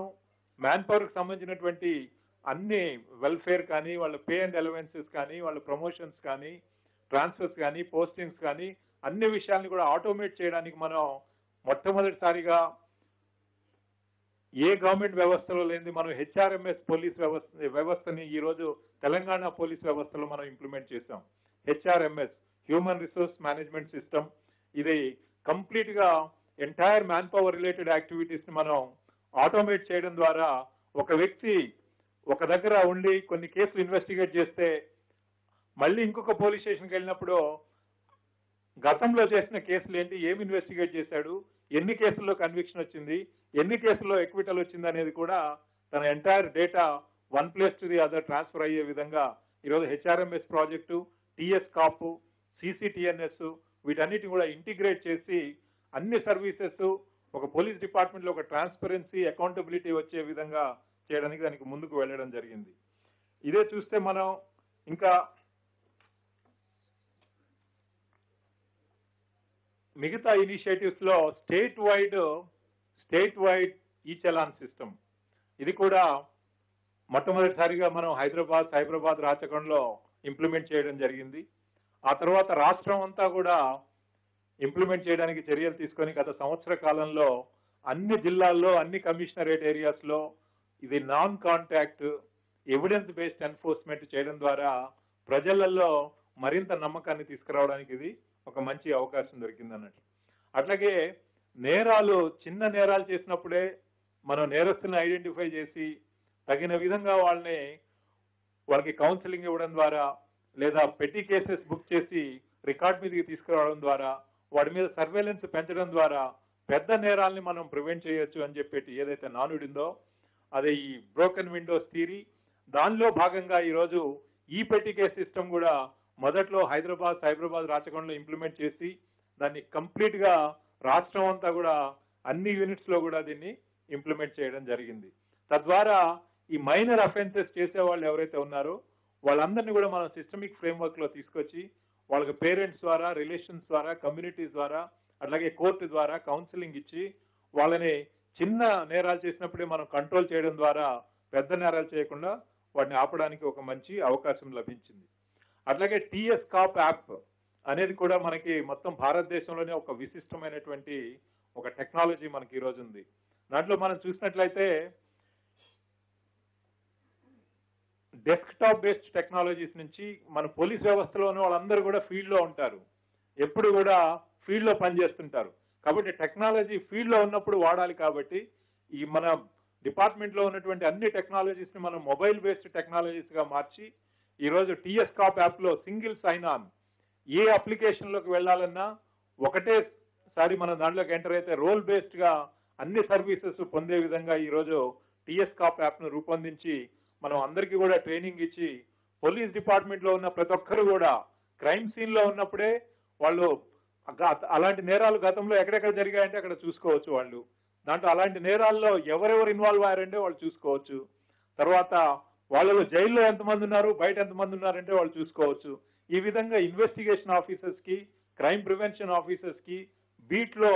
మ్యాన్ పవర్కు సంబంధించినటువంటి అన్ని వెల్ఫేర్ కానీ వాళ్ళ పే అండ్ అలవెన్సెస్ కానీ వాళ్ళ ప్రమోషన్స్ కానీ ట్రాన్స్ఫర్స్ కానీ పోస్టింగ్స్ కానీ అన్ని విషయాల్ని కూడా ఆటోమేట్ చేయడానికి మనం మొట్టమొదటిసారిగా ఏ గవర్నమెంట్ వ్యవస్థలో లేని మనం హెచ్ఆర్ఎంఎస్ పోలీస్ వ్యవస్థ వ్యవస్థని ఈరోజు తెలంగాణ పోలీస్ వ్యవస్థలో మనం ఇంప్లిమెంట్ చేసాం HRMS human resource management system ఇది కంప్లీట్గా ఎంటైర్ మ్యాన్ పవర్ రిలేటెడ్ యాక్టివిటీస్ని మనం ఆటోమేట్ చేయడం ద్వారా ఒక వ్యక్తి ఒక దగ్గర ఉండి కొన్ని కేసులు ఇన్వెస్టిగేట్ చేస్తే మళ్ళీ ఇంకొక పోలీస్ స్టేషన్కి వెళ్ళినప్పుడు గతంలో చేసిన కేసులు ఏంటి ఏమి ఇన్వెస్టిగేట్ చేశాడు ఎన్ని కేసుల్లో కన్విక్షన్ వచ్చింది ఎన్ని కేసుల్లో ఎక్విటల్ వచ్చిందనేది కూడా తన entire data one place to the other transfer అయ్యే విధంగా ఈరోజు HRMS project TS COP CCTNS వీటన్నిటిని కూడా ఇంటిగ్రేట్ చేసి అన్ని సర్వీసెస్ ఒక పోలీస్ డిపార్ట్మెంట్లో ఒక ట్రాన్స్పరెన్సీ అకౌంటబిలిటీ వచ్చే విధంగా చేయడానికి దానికి ముందుకు వెళ్ళడం జరిగింది. ఇదే చూస్తే మనం ఇంకా మిగతా ఇనిషియేటివ్స్లో state wide state wide e challan system ఇది కూడా మొట్టమొదటిసారిగా మనం హైదరాబాద్ సైబరాబాద్ రాచకంలో ఇంప్లిమెంట్ చేయడం జరిగింది. ఆ తర్వాత రాష్ట్రం అంతా కూడా ఇంప్లిమెంట్ చేయడానికి చర్యలు తీసుకొని గత సంవత్సర కాలంలో అన్ని జిల్లాల్లో అన్ని కమిషనరేట్ ఏరియాస్లో ఇది non contact evidence based enforcement చేయడం ద్వారా ప్రజలలో మరింత నమ్మకాన్ని తీసుకురావడానికి ఇది ఒక మంచి అవకాశం దొరికింది అన్నట్టు అట్లాగే నేరాలు చిన్న నేరాలు చేసినప్పుడే మనం నేరస్తుని ఐడెంటిఫై చేసి తగిన విధంగా వాళ్ళని వాళ్ళకి కౌన్సిలింగ్ ఇవ్వడం ద్వారా లేదా పెట్టి కేసెస్ బుక్ చేసి రికార్డ్ మీదకి తీసుకురావడం ద్వారా వాడి మీద సర్వేలెన్స్ పెంచడం ద్వారా పెద్ద నేరాల్ని మనం ప్రివెంట్ చేయొచ్చు అని చెప్పేటి ఏదైతే నానుడిందో అదే ఈ బ్రోకెన్ విండోస్ థీరీ దానిలో భాగంగా ఈరోజు ఈ పెట్టి కేస్ సిస్టమ్ కూడా మొదట్లో హైదరాబాద్ సైబరాబాద్ రాచకొండలో ఇంప్లిమెంట్ చేసి దాన్ని కంప్లీట్గా రాష్ట్రం అంతా కూడా అన్ని యూనిట్స్లో కూడా దీన్ని ఇంప్లిమెంట్ చేయడం జరిగింది. తద్వారా ఈ మైనర్ అఫెన్సెస్ చేసే వాళ్ళు ఎవరైతే ఉన్నారో వాళ్ళందరినీ కూడా మనం సిస్టమిక్ ఫ్రేమ్వర్క్లో తీసుకొచ్చి వాళ్ళకి పేరెంట్స్ ద్వారా రిలేషన్స్ ద్వారా కమ్యూనిటీస్ ద్వారా అట్లాగే కోర్టు ద్వారా కౌన్సిలింగ్ ఇచ్చి వాళ్ళని చిన్న నేరాలు చేసినప్పుడే మనం కంట్రోల్ చేయడం ద్వారా పెద్ద నేరాలు చేయకుండా వాటిని ఆపడానికి ఒక మంచి అవకాశం లభించింది. అట్లాగే టిఎస్ కాప్ యాప్ అనేది కూడా మనకి మొత్తం భారతదేశంలోనే ఒక విశిష్టమైనటువంటి ఒక టెక్నాలజీ మనకి ఈరోజు ఉంది. దాంట్లో మనం చూసినట్లయితే డెస్క్టాప్ బేస్డ్ టెక్నాలజీస్ నుంచి మన పోలీస్ వ్యవస్థలోని వాళ్ళందరూ కూడా ఫీల్డ్లో ఉంటారు. ఎప్పుడు కూడా ఫీల్డ్లో పనిచేస్తుంటారు. కాబట్టి టెక్నాలజీ ఫీల్డ్లో ఉన్నప్పుడు వాడాలి కాబట్టి ఈ మన డిపార్ట్మెంట్లో ఉన్నటువంటి అన్ని టెక్నాలజీస్ని మనం మొబైల్ బేస్డ్ టెక్నాలజీస్గా మార్చి ఈరోజు టీఎస్ కాప్ యాప్లో సింగిల్ సైన్ ఆన్ ఏ అప్లికేషన్లోకి వెళ్ళాలన్నా ఒకటే సారి దాంట్లోకి ఎంటర్ అయితే రోల్ బేస్డ్గా అన్ని సర్వీసెస్ పొందే విధంగా ఈరోజు రోజు టిఎస్ కాప్ యాప్ను రూపొందించి మనం అందరికీ కూడా ట్రైనింగ్ ఇచ్చి పోలీస్ డిపార్ట్మెంట్లో ఉన్న ప్రతి ఒక్కరు కూడా క్రైమ్ సీన్లో ఉన్నప్పుడే వాళ్ళు అలాంటి నేరాలు గతంలో ఎక్కడెక్కడ జరిగాయంటే అక్కడ చూసుకోవచ్చు వాళ్ళు. దాంట్లో అలాంటి నేరాల్లో ఎవరెవరు ఇన్వాల్వ్ అయ్యారంటే వాళ్ళు చూసుకోవచ్చు. తర్వాత వాళ్ళలో జైల్లో ఎంతమంది ఉన్నారు బయట ఎంతమంది ఉన్నారంటే వాళ్ళు చూసుకోవచ్చు. ఈ విధంగా ఇన్వెస్టిగేషన్ ఆఫీసర్స్కి క్రైమ్ ప్రివెన్షన్ ఆఫీసర్స్కి బీట్లో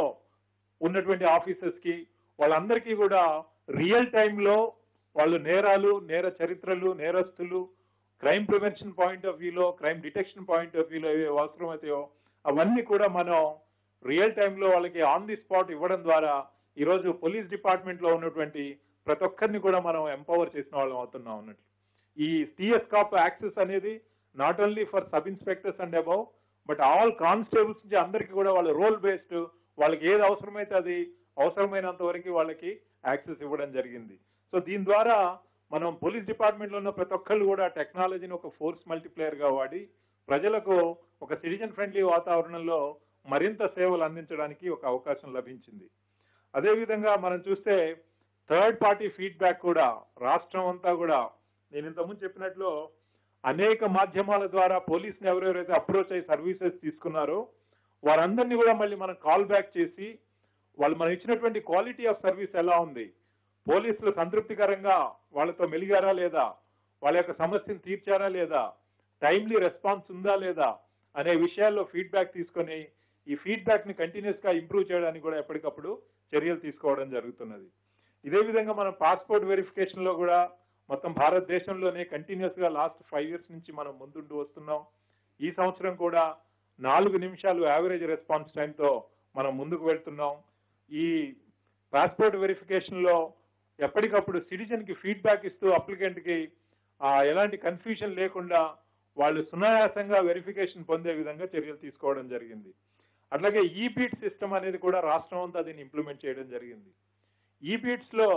ఉన్నటువంటి ఆఫీసర్స్కి వాళ్ళందరికీ కూడా రియల్ టైంలో వాళ్ళు నేరాలు నేర చరిత్రలు నేరస్తులు క్రైమ్ ప్రివెన్షన్ పాయింట్ ఆఫ్ వ్యూలో క్రైమ్ డిటెక్షన్ పాయింట్ ఆఫ్ వ్యూలో ఏవి అవసరమైతాయో అవన్నీ కూడా మనం రియల్ టైంలో వాళ్ళకి ఆన్ ది స్పాట్ ఇవ్వడం ద్వారా ఈరోజు పోలీస్ డిపార్ట్మెంట్లో ఉన్నటువంటి ప్రతి ఒక్కరిని కూడా మనం ఎంపవర్ చేసిన వాళ్ళం అవుతున్నాం అన్నట్లు. ఈ సిఎస్ కాప్ యాక్సెస్ అనేది not only for sub inspectors and above but all constables నుంచి అందరికీ కూడా వాళ్ళ రోల్ బేస్డ్ వాళ్ళకి ఏది అవసరమైతే అది అవసరమైనంత వరకు వాళ్ళకి యాక్సెస్ ఇవ్వడం జరిగింది. సో దీని ద్వారా మనం పోలీస్ డిపార్ట్మెంట్లో ఉన్న ప్రతి ఒక్కళ్ళు కూడా టెక్నాలజీని ఒక ఫోర్స్ మల్టిప్లేయర్గా వాడి ప్రజలకు ఒక సిటిజన్ ఫ్రెండ్లీ వాతావరణంలో మరింత సేవలు అందించడానికి ఒక అవకాశం లభించింది. అదేవిధంగా మనం చూస్తే థర్డ్ పార్టీ ఫీడ్బ్యాక్ కూడా రాష్ట్రం అంతా కూడా నేను ఇంతకుముందు చెప్పినట్లు అనేక మాధ్యమాల ద్వారా పోలీసుని ఎవరెవరైతే అప్రోచ్ అయ్యి సర్వీసెస్ తీసుకున్నారో వారందరినీ కూడా మళ్ళీ మనం కాల్ బ్యాక్ చేసి వాళ్ళు మనం ఇచ్చినటువంటి క్వాలిటీ ఆఫ్ సర్వీస్ ఎలా ఉంది? పోలీసులు సంతృప్తికరంగా వాళ్ళతో మెలిగారా లేదా? వాళ్ళ యొక్క సమస్యను తీర్చారా లేదా? టైమ్లీ రెస్పాన్స్ ఉందా లేదా? అనే విషయాల్లో ఫీడ్బ్యాక్ తీసుకొని ఈ ఫీడ్బ్యాక్ని కంటిన్యూస్గా ఇంప్రూవ్ చేయడానికి కూడా ఎప్పటికప్పుడు చర్యలు తీసుకోవడం జరుగుతున్నది. ఇదే విధంగా మనం పాస్పోర్ట్ వెరిఫికేషన్లో కూడా మొత్తం భారతదేశంలోనే కంటిన్యూస్గా లాస్ట్ ఫైవ్ ఇయర్స్ నుంచి మనం ముందుండి వస్తున్నాం. ఈ సంవత్సరం కూడా నాలుగు నిమిషాలు యావరేజ్ రెస్పాన్స్ టైంతో మనం ముందుకు వెళ్తున్నాం. ఈ పాస్పోర్ట్ వెరిఫికేషన్లో ఎప్పటికప్పుడు సిటిజన్కి ఫీడ్బ్యాక్ ఇస్తూ అప్లికెంట్కి ఆ, ఎలాంటి కన్ఫ్యూజన్ లేకుండా వాళ్ళు సునాయాసంగా వెరిఫికేషన్ పొందే విధంగా చర్యలు తీసుకోవడం జరిగింది. అట్లాగే ఈ సిస్టమ్ అనేది కూడా రాష్ట్రం అంతా దీన్ని ఇంప్లిమెంట్ చేయడం జరిగింది. ఈ లో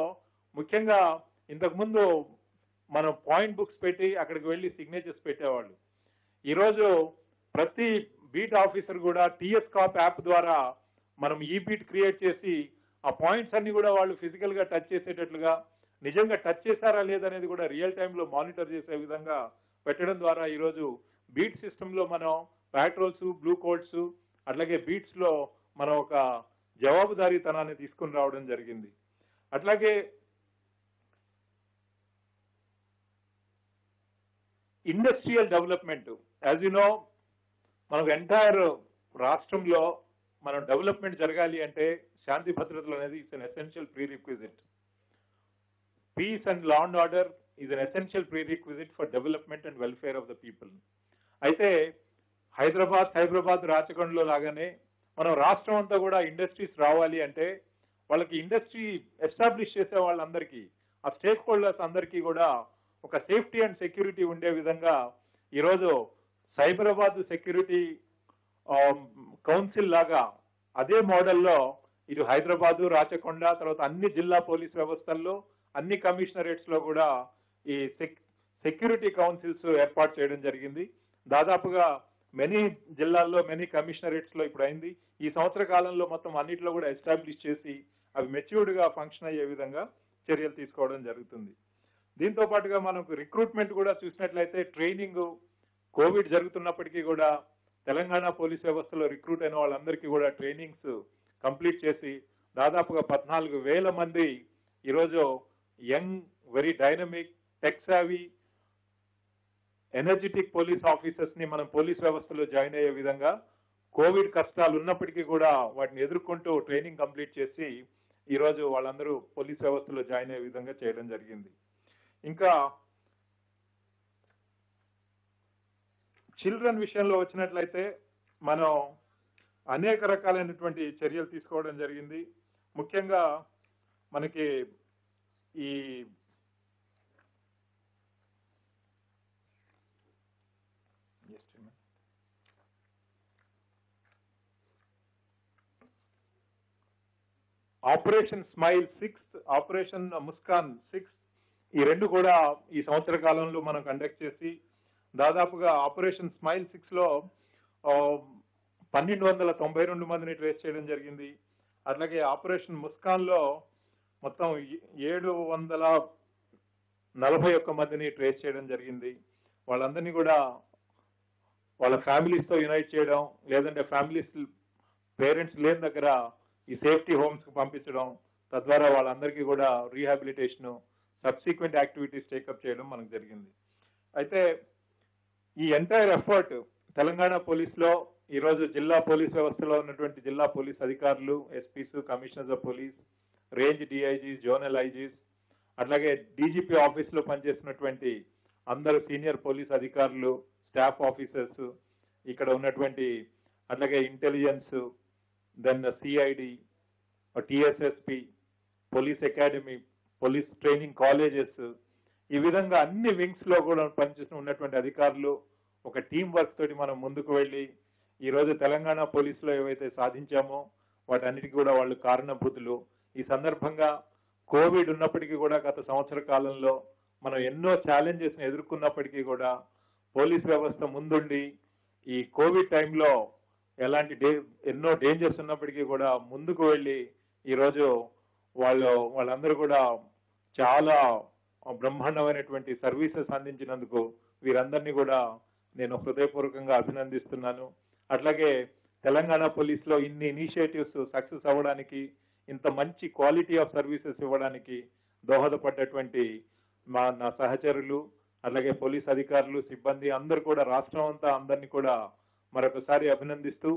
ముఖ్యంగా ఇంతకుముందు మనం పాయింట్ బుక్స్ పెట్టి అక్కడికి వెళ్ళి సిగ్నేచర్స్ పెట్టేవాళ్ళు. ఈరోజు ప్రతి బీట్ ఆఫీసర్ కూడా టీఎస్ కాప్ యాప్ ద్వారా మనం ఈ బీట్ క్రియేట్ చేసి ఆ పాయింట్స్ అన్ని కూడా వాళ్ళు ఫిజికల్గా టచ్ చేసేటట్లుగా నిజంగా టచ్ చేశారా లేదనేది కూడా రియల్ టైమ్లో మానిటర్ చేసే విధంగా పెట్టడం ద్వారా ఈరోజు బీట్ సిస్టమ్లో మనం ప్యాట్రోల్స్ బ్లూ కోడ్స్ అట్లాగే బీట్స్లో మనం ఒక జవాబుదారీతనాన్ని తీసుకుని రావడం జరిగింది. అట్లాగే industrial development as you know మనకు ఎంటైర్ రాష్ట్రంలో మనం డెవలప్మెంట్ జరగాలి అంటే శాంతి భద్రతలు అనేది it's an essential prerequisite peace and law and order is an essential prerequisite for development and welfare of the people అయితే హైదరాబాద్ హైదరాబాద్ రాచకొండలో లాగానే మనం రాష్ట్రం అంతా కూడా ఇండస్ట్రీస్ రావాలి అంటే వాళ్ళకి ఇండస్ట్రీ ఎస్టాబ్లిష్ చేసే వాళ్ళందరికీ ఆ స్టేక్ హోల్డర్స్ అందరికీ కూడా ఒక సేఫ్టీ అండ్ సెక్యూరిటీ ఉండే విధంగా ఈరోజు సైబరాబాద్ సెక్యూరిటీ కౌన్సిల్ లాగా అదే మోడల్లో ఇటు హైదరాబాదు రాచకొండ తర్వాత అన్ని జిల్లా పోలీస్ వ్యవస్థల్లో అన్ని కమిషనరేట్స్లో కూడా ఈ సెక్యూరిటీ కౌన్సిల్స్ ఏర్పాటు చేయడం జరిగింది. దాదాపుగా మెనీ జిల్లాల్లో మెనీ కమిషనరేట్స్లో ఇప్పుడు అయింది. ఈ సంవత్సర కాలంలో మొత్తం అన్నిట్లో కూడా ఎస్టాబ్లిష్ చేసి అవి మెచ్యూర్డ్గా ఫంక్షన్ అయ్యే విధంగా చర్యలు తీసుకోవడం జరుగుతుంది. దీంతో పాటుగా మనకు రిక్రూట్మెంట్ కూడా చూసినట్లయితే ట్రైనింగ్ కోవిడ్ జరుగుతున్నప్పటికీ కూడా తెలంగాణ పోలీస్ వ్యవస్థలో రిక్రూట్ అయిన వాళ్ళందరికీ కూడా ట్రైనింగ్స్ కంప్లీట్ చేసి దాదాపుగా పద్నాలుగు వేల మంది ఈరోజు young very dynamic tech savvy energetic police ఆఫీసర్స్ని మనం పోలీస్ వ్యవస్థలో జాయిన్ అయ్యే విధంగా కోవిడ్ కష్టాలు ఉన్నప్పటికీ కూడా వాటిని ఎదుర్కొంటూ ట్రైనింగ్ కంప్లీట్ చేసి ఈరోజు వాళ్ళందరూ పోలీస్ వ్యవస్థలో జాయిన్ అయ్యే విధంగా చేయడం జరిగింది. ఇంకా చిల్డ్రన్ విషయంలో వచ్చినట్లయితే మనం అనేక రకాలైనటువంటి చర్యలు తీసుకోవడం జరిగింది. ముఖ్యంగా మనకి ఈ operation smile sixth operation Muskaan sixth ఈ రెండు కూడా ఈ సంవత్సర కాలంలో మనం కండక్ట్ చేసి దాదాపుగా ఆపరేషన్ స్మైల్ సిక్స్లో పన్నెండు వందల తొంభై రెండు మందిని ట్రేస్ చేయడం జరిగింది. అట్లాగే ఆపరేషన్ ముస్కాన్లో మొత్తం ఏ- ఏడు వందల నలభై ఒక్క మందిని ట్రేస్ చేయడం జరిగింది. వాళ్ళందరినీ కూడా వాళ్ళ ఫ్యామిలీస్తో యునైట్ చేయడం లేదంటే ఫ్యామిలీస్ పేరెంట్స్ లేని దగ్గర ఈ సేఫ్టీ హోమ్స్కి పంపించడం తద్వారా వాళ్ళందరికీ కూడా రీహాబిలిటేషన్ సబ్సిక్వెంట్ యాక్టివిటీస్ టేకప్ చేయడం మనకు జరిగింది. అయితే ఈ ఎంటైర్ ఎఫర్ట్ తెలంగాణ పోలీస్లో ఈరోజు ఈ రోజు జిల్లా పోలీస్ వ్యవస్థలో ఉన్నటువంటి జిల్లా పోలీస్ అధికారులు SPs commissioners of police range DIGs zonal IGs అట్లాగే డీజీపీ ఆఫీస్లో పనిచేస్తున్నటువంటి అందరు సీనియర్ పోలీస్ అధికారులు స్టాఫ్ ఆఫీసర్స్ ఇక్కడ ఉన్నటువంటి అట్లాగే intelligence then CID TSSP police academy police training colleges ఈ విధంగా అన్ని వింగ్స్లో కూడా పనిచేసిన ఉన్నటువంటి అధికారులు ఒక టీం వర్క్ తోటి మనం ముందుకు వెళ్ళి ఈ రోజు తెలంగాణ పోలీసులో ఏవైతే సాధించామో వాటన్నిటికీ కూడా వాళ్ళు కారణభూతులు. ఈ సందర్భంగా కోవిడ్ ఉన్నప్పటికీ కూడా గత సంవత్సర కాలంలో మనం ఎన్నో ఛాలెంజెస్ ఎదుర్కొన్నప్పటికీ కూడా పోలీస్ వ్యవస్థ ముందుండి ఈ కోవిడ్ టైంలో ఎలాంటి డే ఎన్నో డేంజర్స్ ఉన్నప్పటికీ కూడా ముందుకు వెళ్ళి ఈరోజు వాళ్ళు వాళ్ళందరూ కూడా చాలా బ్రహ్మాండమైనటువంటి సర్వీసెస్ అందించినందుకు వీరందరినీ కూడా నేను హృదయపూర్వకంగా అభినందిస్తున్నాను. అట్లాగే తెలంగాణ పోలీస్లో ఇన్ని ఇనిషియేటివ్స్ సక్సెస్ అవ్వడానికి ఇంత మంచి క్వాలిటీ ఆఫ్ సర్వీసెస్ ఇవ్వడానికి దోహదపడ్డటువంటి మా నా సహచరులు అలాగే పోలీస్ అధికారులు సిబ్బంది అందరు కూడా రాష్ట్రం అంతా అందరినీ కూడా మరొకసారి అభినందిస్తూ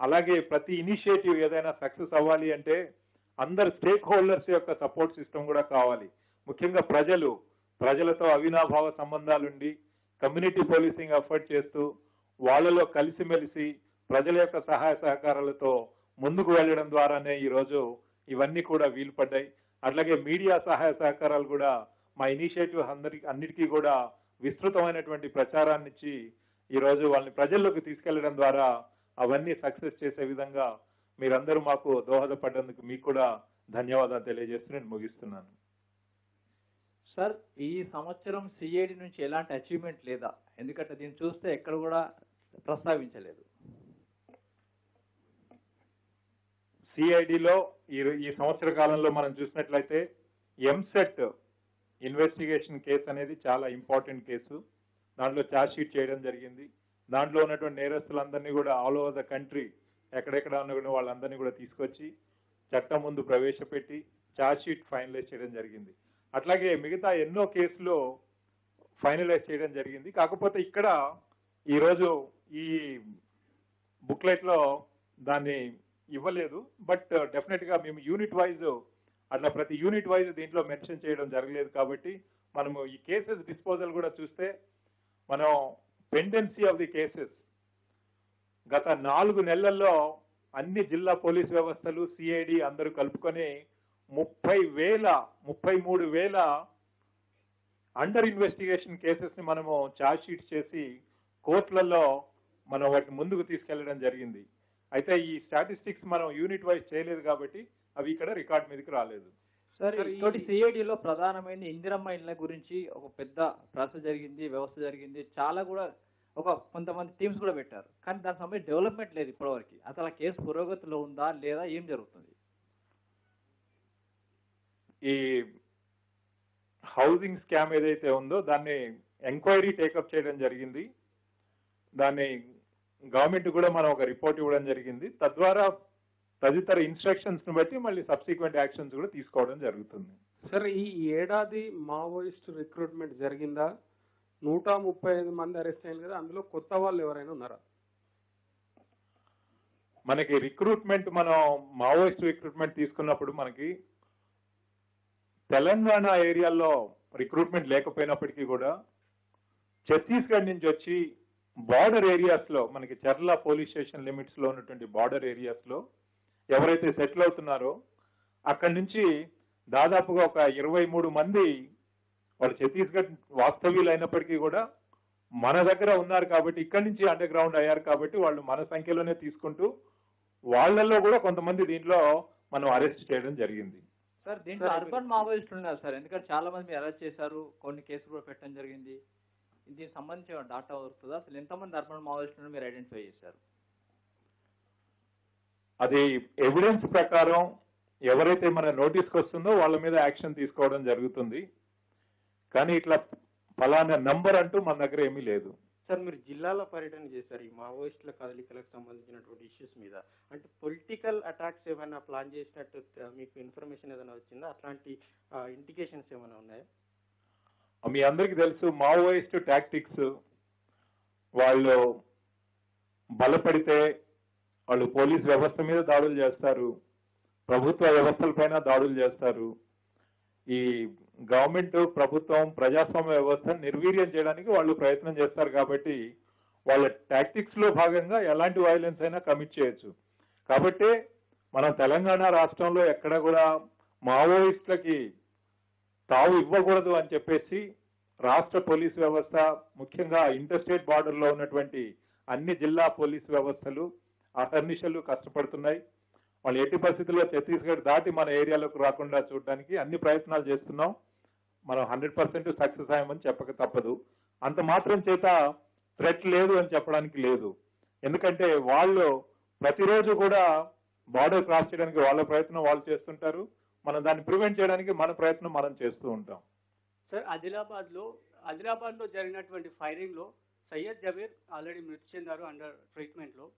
అలాగే ప్రతి ఇనిషియేటివ్ ఏదైనా సక్సెస్ అవ్వాలి అంటే అందరు స్టేక్ హోల్డర్స్ యొక్క సపోర్ట్ సిస్టమ్ కూడా కావాలి. ముఖ్యంగా ప్రజలు ప్రజలతో అవినాభావ సంబంధాలుండి కమ్యూనిటీ పోలీసింగ్ ఎఫర్ట్ చేస్తూ వాళ్ళలో కలిసిమెలిసి ప్రజల యొక్క సహాయ సహకారాలతో ముందుకు వెళ్ళడం ద్వారానే ఈ రోజు ఇవన్నీ కూడా వీలు పడ్డాయి అట్లాగే మీడియా సహాయ సహకారాలు కూడా మా ఇనిషియేటివ్ అందరికి అన్నిటికీ కూడా విస్తృతమైనటువంటి ప్రచారాన్ని ఇచ్చి ఈ రోజు వాళ్ళని ప్రజల్లోకి తీసుకెళ్ళడం ద్వారా అవన్నీ సక్సెస్ చేసే విధంగా మీరందరూ మాకు దోహదపడ్డందుకు మీకు కూడా ధన్యవాదాలు తెలియజేస్తూ నేను ముగిస్తున్నాను. సార్ ఈ సంవత్సరం సిఐడి నుంచి ఎలాంటి అచీవ్మెంట్ లేదా? ఎందుకంటే దీన్ని చూస్తే ఎక్కడ కూడా ప్రస్తావించలేదు. సిఐడిలో ఈ ఈ సంవత్సర కాలంలో మనం చూసినట్లయితే ఎంసెట్ ఇన్వెస్టిగేషన్ కేసు అనేది చాలా ఇంపార్టెంట్ కేసు దాంట్లో ఛార్జ్ షీట్ చేయడం జరిగింది. దాంట్లో ఉన్నటువంటి నేరస్తులందరినీ కూడా ఆల్ ఓవర్ ద కంట్రీ ఎక్కడెక్కడ ఉన్న కూడా వాళ్ళందరినీ కూడా తీసుకొచ్చి చట్టం ముందు ప్రవేశపెట్టి ఛార్జ్ షీట్ ఫైనలైజ్ చేయడం జరిగింది. అట్లాగే మిగతా ఎన్నో కేసులు ఫైనలైజ్ చేయడం జరిగింది. కాకపోతే ఇక్కడ ఈరోజు ఈ బుక్లెట్లో దాన్ని ఇవ్వలేదు. బట్ డెఫినెట్గా uh, మేము యూనిట్ వైజ్ అట్లా ప్రతి యూనిట్ వైజ్ దీంట్లో మెన్షన్ చేయడం జరగలేదు కాబట్టి మనము ఈ కేసెస్ డిస్పోజల్ కూడా చూస్తే మనం పెండెన్సీ ఆఫ్ ది కేసెస్ గత నాలుగు నెలల్లో అన్ని జిల్లా పోలీస్ వ్యవస్థలు సిఐడి అందరూ కలుపుకొని ముప్పై వేల ముప్పై మూడు వేల అండర్ ఇన్వెస్టిగేషన్ కేసెస్ని మనము ఛార్జ్ షీట్ చేసి కోర్టులలో మనం వాటిని ముందుకు తీసుకెళ్ళడం జరిగింది. అయితే ఈ స్టాటిస్టిక్స్ మనం యూనిట్ వైజ్ చేయలేదు కాబట్టి అవి ఇక్కడ రికార్డ్ మీదకి రాలేదు. సార్ సిఐడిలో ప్రధానమైన ఇందిరమ్మ ఇళ్ళ గురించి ఒక పెద్ద ప్రాస జరిగింది వ్యవస్థ జరిగింది. చాలా కూడా ఒక కొంతమంది టీమ్స్ కూడా పెట్టారు. కానీ దాని సంబంధించి డెవలప్మెంట్ లేదు ఇప్పటివరకు. అసలు ఆ కేసు పురోగతిలో ఉందా లేదా ఏం జరుగుతుంది? ఈ హౌసింగ్ స్కామ్ ఏదైతే ఉందో దాన్ని ఎంక్వైరీ టేకప్ చేయడం జరిగింది. దాన్ని గవర్నమెంట్ కూడా మనం ఒక రిపోర్ట్ ఇవ్వడం జరిగింది. తద్వారా తదితర ఇన్స్ట్రక్షన్స్ను బట్టి మళ్ళీ సబ్సిక్వెంట్ యాక్షన్స్ కూడా తీసుకోవడం జరుగుతుంది. సార్ ఈ ఏడాది మావోయిస్ట్ రిక్రూట్మెంట్ జరిగిందా? నూట ముప్పై ఐదు మంది అరెస్ట్ అయ్యారు కదా అందులో కొత్త వాళ్ళు ఎవరైనా ఉన్నారా? మనకి రిక్రూట్మెంట్ మనం మావోయిస్ట్ రిక్రూట్మెంట్ తీసుకున్నప్పుడు మనకి తెలంగాణ ఏరియాలో రిక్రూట్మెంట్ లేకపోయినప్పటికీ కూడా ఛత్తీస్గఢ్ నుంచి వచ్చి బార్డర్ ఏరియాస్లో మనకి చర్ల పోలీస్ స్టేషన్ లిమిట్స్లో ఉన్నటువంటి బార్డర్ ఏరియాస్లో ఎవరైతే సెటిల్ అవుతున్నారో అక్కడి నుంచి దాదాపుగా ఒక ఇరవై మూడు మంది వాళ్ళు ఛత్తీస్గఢ్ వాస్తవ్యులు అయినప్పటికీ కూడా మన దగ్గర ఉన్నారు కాబట్టి ఇక్కడి నుంచి అండర్ గ్రౌండ్ అయ్యారు కాబట్టి వాళ్ళు మన సంఖ్యలోనే తీసుకుంటూ వాళ్ళల్లో కూడా కొంతమంది దీంట్లో మనం అరెస్ట్ చేయడం జరిగింది. సార్ దీంట్లో అర్బన్ మావోయిస్టులు ఉన్నారు సార్. ఎందుకంటే చాలా మంది మీరు అరెస్ట్ చేశారు కొన్ని కేసులు కూడా పెట్టడం జరిగింది. దీనికి సంబంధించి డాటా దొరుకుతుందా అసలు ఎంతమంది అర్బన్ మావోయిస్టులను మీరు ఐడెంటిఫై చేశారు? అది ఎవిడెన్స్ ప్రకారం ఎవరైతే మన నోటీస్కి వస్తుందో వాళ్ళ మీద యాక్షన్ తీసుకోవడం జరుగుతుంది. కానీ ఇట్లా ఫలానా నంబర్ అంటూ మన దగ్గర ఏమీ లేదు. సార్ మీరు జిల్లాలో పర్యటన చేశారు ఈ మావోయిస్టుల కదలికలకు సంబంధించినటువంటి ఇష్యూస్ మీద. అంటే పొలిటికల్ అటాక్స్ ఏమైనా ప్లాన్ చేసినట్టు మీకు ఇన్ఫర్మేషన్ ఏదైనా వచ్చిందా? అట్లాంటి ఇండికేషన్స్ ఏమైనా ఉన్నాయా? మీ అందరికీ తెలుసు మావోయిస్ట్ టాక్టిక్స్ వాళ్ళు బలపడితే వాళ్ళు పోలీస్ వ్యవస్థ మీద దాడులు చేస్తారు ప్రభుత్వ వ్యవస్థలపైన దాడులు చేస్తారు. ఈ గవర్నమెంట్ ప్రభుత్వం ప్రజాస్వామ్య వ్యవస్థను నిర్వీర్యం చేయడానికి వాళ్ళు ప్రయత్నం చేస్తారు కాబట్టి వాళ్ళ టాక్టిక్స్లో భాగంగా ఎలాంటి వైలెన్స్ అయినా కమిట్ చేయొచ్చు. కాబట్టి మనం తెలంగాణ రాష్ట్రంలో ఎక్కడ కూడా మావోయిస్టులకి తావు ఇవ్వకూడదు అని చెప్పేసి రాష్ట్ర పోలీస్ వ్యవస్థ ముఖ్యంగా ఇంటర్ స్టేట్ బార్డర్లో ఉన్నటువంటి అన్ని జిల్లా పోలీస్ వ్యవస్థలు అహర్నిశలు కష్టపడుతున్నాయి. వాళ్ళు ఎట్టి పరిస్థితుల్లో ఛత్తీస్గఢ్ దాటి మన ఏరియాలోకి రాకుండా చూడడానికి అన్ని ప్రయత్నాలు చేస్తున్నాం. మనం హండ్రెడ్ పర్సెంట్ సక్సెస్ అయ్యామని చెప్పక తప్పదు. అంత మాత్రం చేత థ్రెట్ లేదు అని చెప్పడానికి లేదు. ఎందుకంటే వాళ్ళు ప్రతిరోజు కూడా బార్డర్ క్రాస్ చేయడానికి వాళ్ళ ప్రయత్నం వాళ్ళు చేస్తుంటారు. మనం దాన్ని ప్రివెంట్ చేయడానికి మన ప్రయత్నం మనం చేస్తూ ఉంటాం. సార్ ఆదిలాబాద్లో ఆదిలాబాద్లో జరిగినటువంటి ఫైరింగ్లో సయ్యద్ జబీర్ ఆల్రెడీ మృతి చెందారు అండర్ ట్రీట్మెంట్లో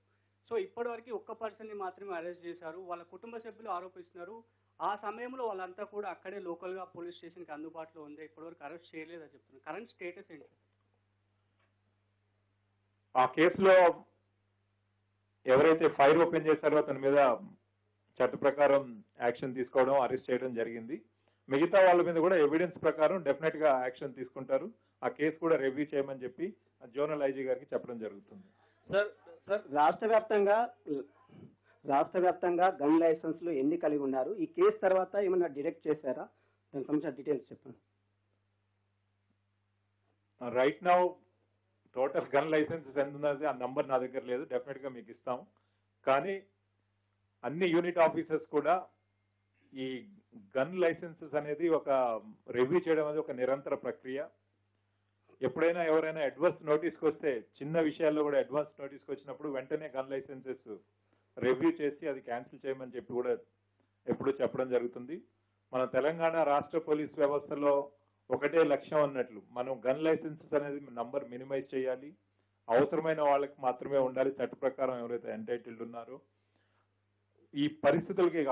సో ఇప్పటివరకు ఒక్క పర్సన్ని మాత్రమే అరెస్ట్ చేశారు. వాళ్ళ కుటుంబ సభ్యులు ఆరోపిస్తున్నారు. ఆ సమయంలో వాళ్ళంతా కూడా అక్కడే లోకల్గా పోలీస్ స్టేషన్కి అందుబాటులో ఉంది ఇప్పటివరకు అరెస్ట్ చేయలేదని చెప్తున్నారు. కరెంట్ స్టేటస్ ఏంటి? ఆ కేసులో ఎవరైతే ఫైర్ ఓపెన్ చేశారో అతని మీద చట్ట ప్రకారం యాక్షన్ తీసుకోవడం అరెస్ట్ చేయడం జరిగింది. మిగతా వాళ్ళ మీద కూడా ఎవిడెన్స్ ప్రకారం డెఫినెట్గా యాక్షన్ తీసుకుంటారు. ఆ కేసు కూడా రివ్యూ చేయమని చెప్పి జోనల్ ఐజీ గారికి చెప్పడం జరుగుతుంది. సార్ సార్ రాష్ట్ర వ్యాప్తంగా రాష్ట్ర వ్యాప్తంగా గన్ లైసెన్స్లు ఎన్ని కలిగి ఉన్నారు? ఈ కేసు తర్వాత ఏమైనా డిడెక్ట్ చేశారా? దానికి సంబంధించిన డీటెయిల్స్ చెప్పండి. Right now total gun licences ఎంత ఉన్నది? ఆ నంబర్ నా దగ్గర లేదు. డెఫినెట్గా మీకు ఇస్తాం. కానీ అన్ని యూనిట్ ఆఫీసర్స్ కూడా ఈ గన్ లైసెన్సెస్ అనేది ఒక రివ్యూ చేయడం అనేది ఒక నిరంతర ప్రక్రియ. ఎప్పుడైనా ఎవరైనా అడ్వాన్స్ నోటీస్కి వస్తే చిన్న విషయాల్లో కూడా అడ్వాన్స్ నోటీస్కి వచ్చినప్పుడు వెంటనే గన్ లైసెన్సెస్ రివ్యూ చేసి అది క్యాన్సిల్ చేయమని చెప్పి కూడా ఎప్పుడూ చెప్పడం జరుగుతుంది. మన తెలంగాణ రాష్ట్ర పోలీస్ వ్యవస్థలో ఒకటే లక్ష్యం అన్నట్లు మనం గన్ లైసెన్సెస్ అనేది నంబర్ మినిమైజ్ చేయాలి. అవసరమైన వాళ్ళకి మాత్రమే ఉండాలి. చట్ట ప్రకారం ఎవరైతే ఎంటైటిల్డ్ ఉన్నారో ఈ పరిస్థితులకి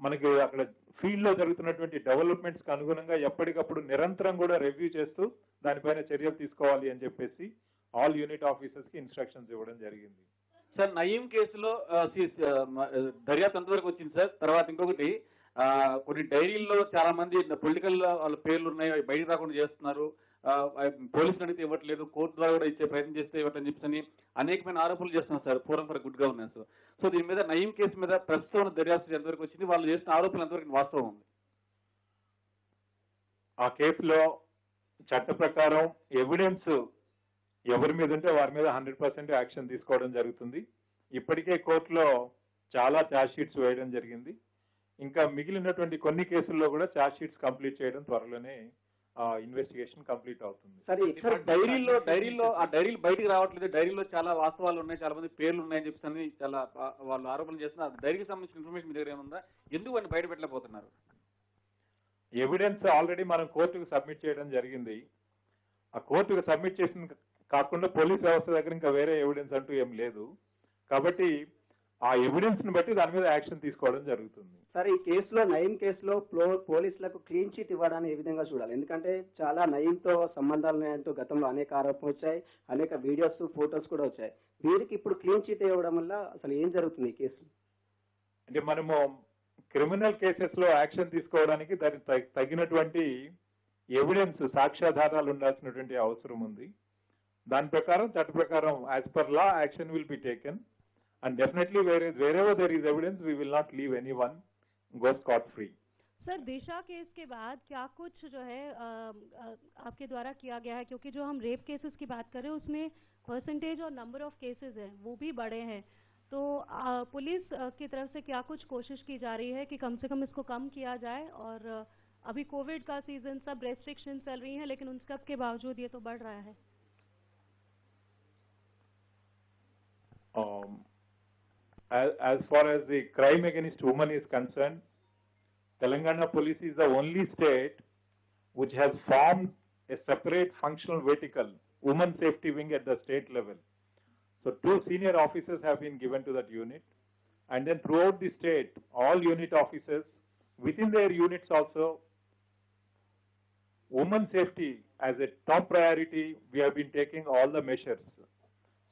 మనకి అక్కడ ఫీల్డ్లో జరుగుతున్నటువంటి డెవలప్మెంట్స్కి అనుగుణంగా ఎప్పటికప్పుడు నిరంతరం కూడా రివ్యూ చేస్తూ దానిపైన చర్యలు తీసుకోవాలి అని చెప్పేసి ఆల్ యూనిట్ ఆఫీసర్స్కి ఇన్స్ట్రక్షన్స్ ఇవ్వడం జరిగింది. సార్ నయీం కేసులో దర్యాప్తు ఎంతవరకు వచ్చింది సార్. తర్వాత ఇంకొకటి కొన్ని డైరీల్లో చాలా మంది పొలిటికల్ వాళ్ళ పేర్లు ఉన్నాయి అవి బయటకు రాకుండా చేస్తున్నారు. పోలీసులు అడిగితే ఇవ్వట్లేదు కోర్టు ద్వారా కూడా ఇచ్చే ప్రయత్నం చేస్తే ఇవ్వట్లని చెప్పని అనేకమైన ఆరోపణలు చేస్తున్నారు sir. Forum for good governance so దీని మీద నయీం కేసు మీద ప్రస్తుతం దర్యాప్తు ఎంతవరకు వచ్చింది వాళ్ళు చేసిన ఆరోపణలు ఎంతవరకు వాస్తవం ఉంది? ఆ కేసులో చట్ట ప్రకారం ఎవిడెన్స్ ఎవరి మీద ఉంటే వారి మీద హండ్రెడ్ పర్సెంట్ యాక్షన్ తీసుకోవడం జరుగుతుంది. ఇప్పటికే కోర్టులో చాలా ఛార్జ్ షీట్స్ వేయడం జరిగింది. ఇంకా మిగిలినటువంటి కొన్ని కేసుల్లో కూడా ఛార్జ్ షీట్స్ కంప్లీట్ చేయడం త్వరలోనే ఇన్వెస్టిగేషన్ కంప్లీట్ అవుతుంది. సరే సార్ డైరీలో డైరీలో ఆ డైరీలు బయటికి రావట్లేదు. డైరీలో చాలా వాస్తవాలు ఉన్నాయి చాలా మంది పేర్లు ఉన్నాయని చెప్పేసి అని చాలా వాళ్ళు ఆరోపణలు చేస్తున్నారు. ఆ డైరీకి సంబంధించిన ఇన్ఫర్మేషన్ మీ దగ్గర ఏముందా ఎందుకు వాటిని బయట పెట్టలేకపోతున్నారు? ఎవిడెన్స్ ఆల్రెడీ మనం కోర్టుకు సబ్మిట్ చేయడం జరిగింది. ఆ కోర్టుకు సబ్మిట్ చేసిన కాకుండా పోలీస్ వ్యవస్థ దగ్గర ఇంకా వేరే ఎవిడెన్స్ అంటూ ఏం లేదు. కాబట్టి ఆ ఎవిడెన్స్ని బట్టి దాని మీద యాక్షన్ తీసుకోవడం జరుగుతుంది. సార్ ఈ కేసులో నయీం కేసులో ప్లో- పోలీసులకు క్లీన్ చిట్ ఇవ్వడాన్ని ఏ విధంగా చూడాలి. ఎందుకంటే చాలా నయీంతో సంబంధాలు ఉన్నాయంటూ గతంలో అనేక ఆరోపణలు వచ్చాయి అనేక వీడియోస్ ఫోటోస్ కూడా వచ్చాయి. వీరికి ఇప్పుడు క్లీన్ చిట్ ఇవ్వడం వల్ల అసలు ఏం జరుగుతుంది ఈ కేసు? అంటే మనము క్రిమినల్ కేసెస్లో యాక్షన్ తీసుకోవడానికి దానికి తగ- తగినటువంటి ఎవిడెన్స్ సాక్ష్యాధారాలు ఉండాల్సినటువంటి అవసరం ఉంది. దాని ప్రకారం చట్ట ప్రకారం as per law action will be taken and definitely వేరే wherever there is evidence we will not leave anyone go scot free sir Disha case के बाद क्या कुछ जो है अ, अ, आपके द्वारा किया गया है क्योंकि जो हम रेप केसेस की बात कर रहे हैं उसमें परसेंटेज और नंबर ऑफ केसेस हैं वो भी बड़े हैं तो अ, पुलिस अ, की तरफ से क्या कुछ कोशिश की जा रही है कि कम से कम इसको कम किया जाए और अ, अभी कोविड का सीजन सब रेस्ट्रिक्शन चल रही हैं लेकिन उन सब के बावजूद ये तो बढ़ रहा है Um, as, as far as the crime against women is concerned, Telangana police is the only state which has formed a separate functional vertical, women safety wing at the state level. So two senior officers have been given to that unit. And then throughout the state, all unit officers, within their units also, women safety as a top priority, we have been taking all the measures.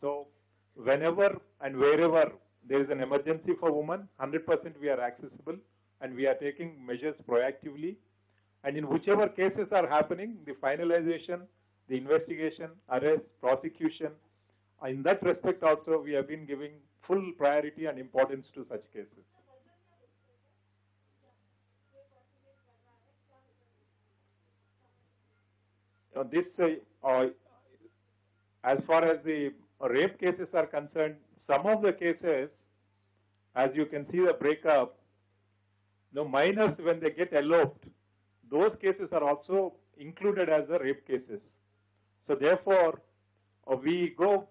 So whenever and wherever there is an emergency for women, 100% we are accessible and we are taking measures proactively. And in whichever cases are happening, the finalization, the investigation, arrest, prosecution, in that respect also we have been giving full priority and importance to such cases. Now this, uh, uh, as far as the rape cases are concerned, some of the cases, as you can see the breakup, the minors when they get eloped, those cases are also included as the rape cases. So therefore, uh, we go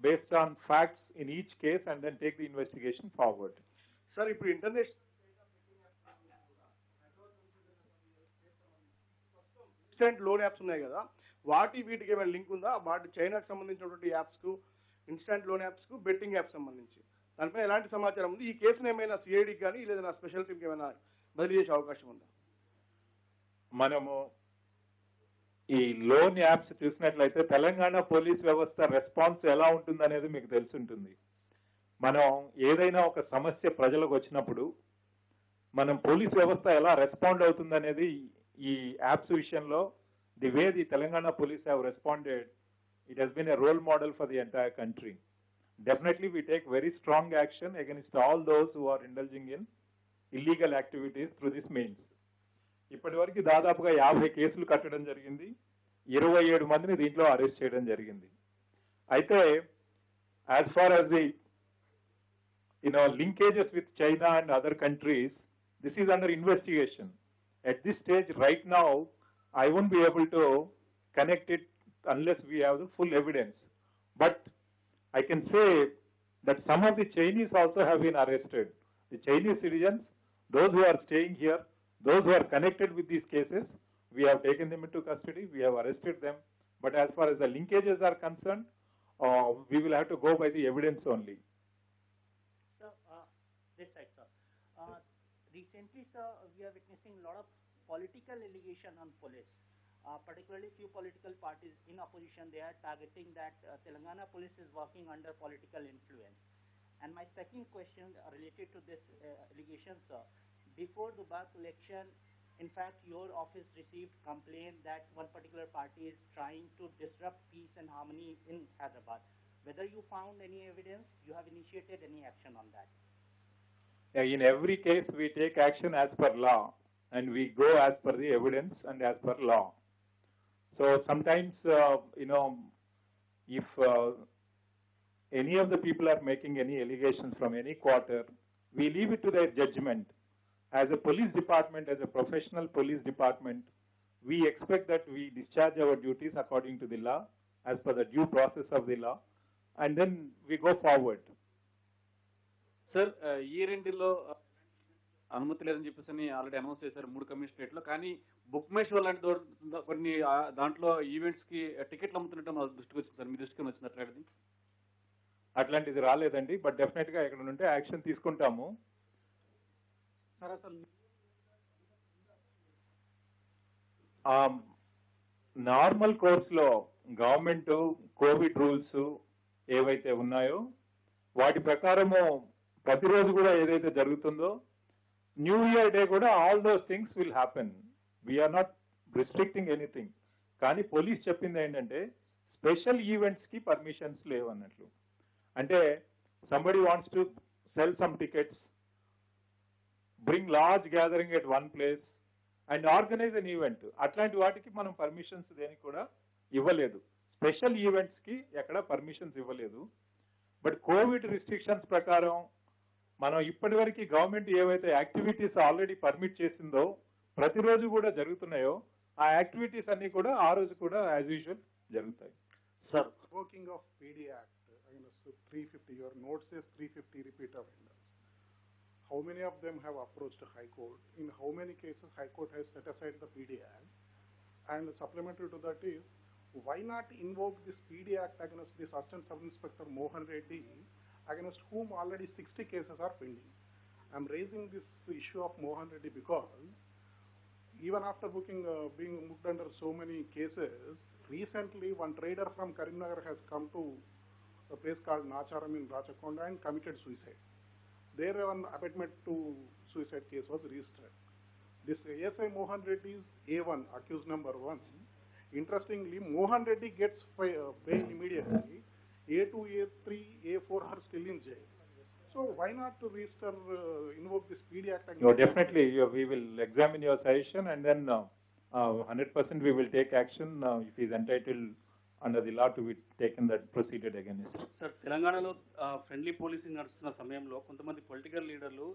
based on facts in each case and then take the investigation forward. Sir ఇప్పుడు ఇంటర్నెట్ ఇన్స్టెంట్ లోన్ యాప్స్ ఉన్నాయి కదా వాటి వీటికి ఏమైనా లింక్ ఉందా? వాటి చైనాకు సంబంధించినటువంటి యాప్స్కు లోన్ యాప్స్కు బెట్టింగ్ యాప్ సంబంధించి. దానిపై ఎలాంటి సమాచారం ఉంది? ఈ కేసును ఏమైనా సిఐడికి కానీ లేదా స్పెషల్ టీమ్కి ఏమైనా బదిలీ చేసే అవకాశం ఉందా? మనము ఈ లోన్ యాప్స్ చూసినట్లయితే తెలంగాణ పోలీస్ వ్యవస్థ రెస్పాన్స్ ఎలా ఉంటుందనేది మీకు తెలుసుంటుంది. మనం ఏదైనా ఒక సమస్య ప్రజలకు వచ్చినప్పుడు మనం పోలీస్ వ్యవస్థ ఎలా రెస్పాండ్ అవుతుందనేది ఈ యాప్స్ విషయంలో the way the Telangana police have responded it has been a role model for the entire country definitely we take very strong action against all those who are indulging in illegal activities through this means ఇప్పటి వరకు దాదాపుగా యాభై కేసులు కట్టడం జరిగింది. ఇరవై ఏడు మందిని దీంట్లో అరెస్ట్ చేయడం జరిగింది. అయితే as far as the you know linkages with China and other countries this is under investigation at this stage right now I won't be able to connect it unless we have the full evidence. But I can say that some of the Chinese also have been arrested. The Chinese citizens, those who are staying here, those who are connected with these cases, we have taken them into custody, we have arrested them. But as far as the linkages are concerned, uh, we will have to go by the evidence only. Sir, uh, this side, sir. Uh, recently, sir, we are witnessing a lot of political allegation on police. uh, particularly few political parties in opposition, they are targeting that uh, Telangana police is working under political influence. And my second question related to this uh, allegation, sir, before the Bak election, in fact, your office received complaint that one particular party is trying to disrupt peace and harmony in Hyderabad. Whether you found any evidence, you have initiated any action on that? In every case, we take action as per law and we go as per the evidence and as per law. So sometimes, uh, you know, if uh, any of the people are making any allegations from any quarter, we leave it to their judgment. As a police department, as a professional police department, we expect that we discharge our duties according to the law, as per the due process of the law, and then we go forward. Sir, uh, ee rendilo అనుమతి లేదని చెప్పేసి అని ఆల్రెడీ అనౌన్స్ చేశారు మూడు కమిషనరేట్లో కానీ బుక్ మై షో లాంటి కొన్ని దాంట్లో ఈవెంట్స్కి టికెట్లు అమ్ముతున్నట్టు మా దృష్టికి వచ్చింది సార్. మీ దృష్టికి వచ్చింది అట్లాంటిది అట్లాంటిది రాలేదండి. బట్ డెఫినెట్గా ఎక్కడ ఉంటే యాక్షన్ తీసుకుంటాము. సార్ అసలు నార్మల్ కోర్స్లో గవర్నమెంట్ కోవిడ్ రూల్స్ ఏవైతే ఉన్నాయో వాటి ప్రకారము ప్రతిరోజు కూడా ఏదైతే జరుగుతుందో న్యూ ఇయర్ డే కూడా all those things will happen we are not restricting anything కానీ పోలీస్ చెప్పింది ఏంటంటే స్పెషల్ ఈవెంట్స్కి పర్మిషన్స్ లేవు అన్నట్లు. అంటే somebody wants to sell some tickets bring large gathering at one place and organise an event అట్లాంటి వాటికి మనం పర్మిషన్స్ దేనికి కూడా ఇవ్వలేదు. స్పెషల్ ఈవెంట్స్కి ఎక్కడ పర్మిషన్స్ ఇవ్వలేదు. బట్ కోవిడ్ రిస్ట్రిక్షన్స్ ప్రకారం మనం ఇప్పటివరకు గవర్నమెంట్ ఏవైతే యాక్టివిటీస్ ఆల్రెడీ పర్మిట్ చేసిందో ప్రతిరోజు కూడా జరుగుతున్నాయో ఆ యాక్టివిటీస్ అన్ని కూడా ఆ రోజు కూడా యాజ్ యూజువల్ జరుగుతాయి. Sir smoking of PD act three fifty your notes S three fifty repeat how many of them have approach high court in how many cases high court has satisfied the PD act and supplementary to that is why not invoke this PD act against this assistant sub inspector Mohan Reddy against whom already 60 cases are pending? I'm raising this issue of Mohan Reddy because even after booking, uh, being booked under so many cases, recently one trader from Karimnagar has come to a place called Nacharam in Rachakonda and committed suicide. There one abatement to suicide case was registered. This ASI Mohan Reddy is A1, accused number one. Interestingly, Mohan Reddy gets uh, bail immediately. A two a three a four hours వెళ్ళించే so why not to register invoke the speed act definitely we will examine your suggestion and then hundred percent we will take action if is entitle and అది law to be taken that proceeded against sir తెలంగాణలో ఫ్రెండ్లీ పోలీసింగ్ నడుస్తున్న సమయంలో కొంతమంది పొలిటికల్ లీడర్లు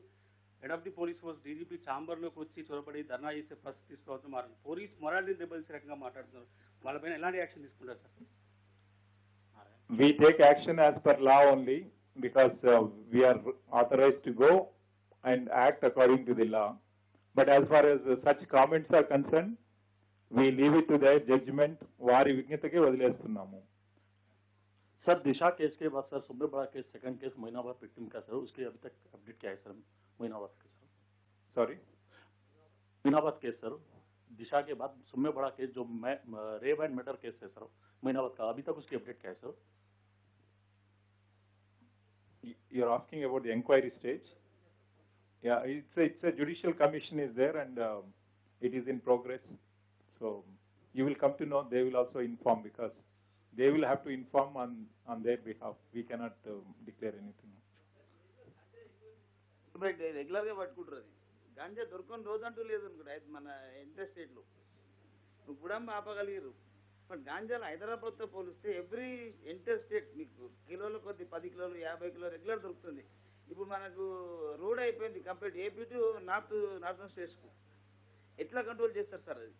head of the police force DGP చాంబర్లోకి వచ్చి చొరబడి ధర్నా చేసే పరిస్థితి తీసుకోవచ్చు మారు పోలీస్ మొరాలిటీ దెబ్బలిసి రకంగా మాట్లాడుతున్నారు. వాళ్ళపైన ఎలాంటి యాక్షన్ తీసుకుంటారు sir? We take action as per law only because uh, we are authorized to go and act according to the law. But as far as uh, such comments are concerned, we leave it to their judgment. వారి విజ్ఞతకే వదిలేస్తున్నాము सर दिशा केस के बाद सर सुब्र बड़ा केस सेकंड केस महीनाबाद विक्टिम का सर उसके अभी तक अपडेट क्या है सर महीनाबाद के sir sorry महीनाबाद case sir Disha के बाद सुम्य बड़ा केस जो रेप एंड मर्डर केस है सर महीनाबाद का अभी तक उसकी अपडेट क्या है sir you're asking about the inquiry stage. Yeah, it's a, it's a judicial commission is there and um, it is in progress. So you will come to know, they will also inform because they will have to inform on, on their behalf. We cannot um, declare anything. Regular గా పట్టుకుంటారు అది గాంజా దొరకని రోజు అంటూ లేదు అనుకుంటా అయితే మన ఇంటర్ స్టేట్ లో ఇప్పుడు ఆపగలిగారు బట్ గాంజాలు హైదరాబాద్తో పోలిస్తే ఎవ్రీ ఇంటర్ స్టేట్ మీకు కిలోల కొద్ది పది కిలోలు యాభై కిలోలు రెగ్యులర్ దొరుకుతుంది. ఇప్పుడు మనకు రోడ్ అయిపోయింది complete. AP to north northern స్టేట్స్కు. ఎట్లా కంట్రోల్ చేస్తారు సార్ అది?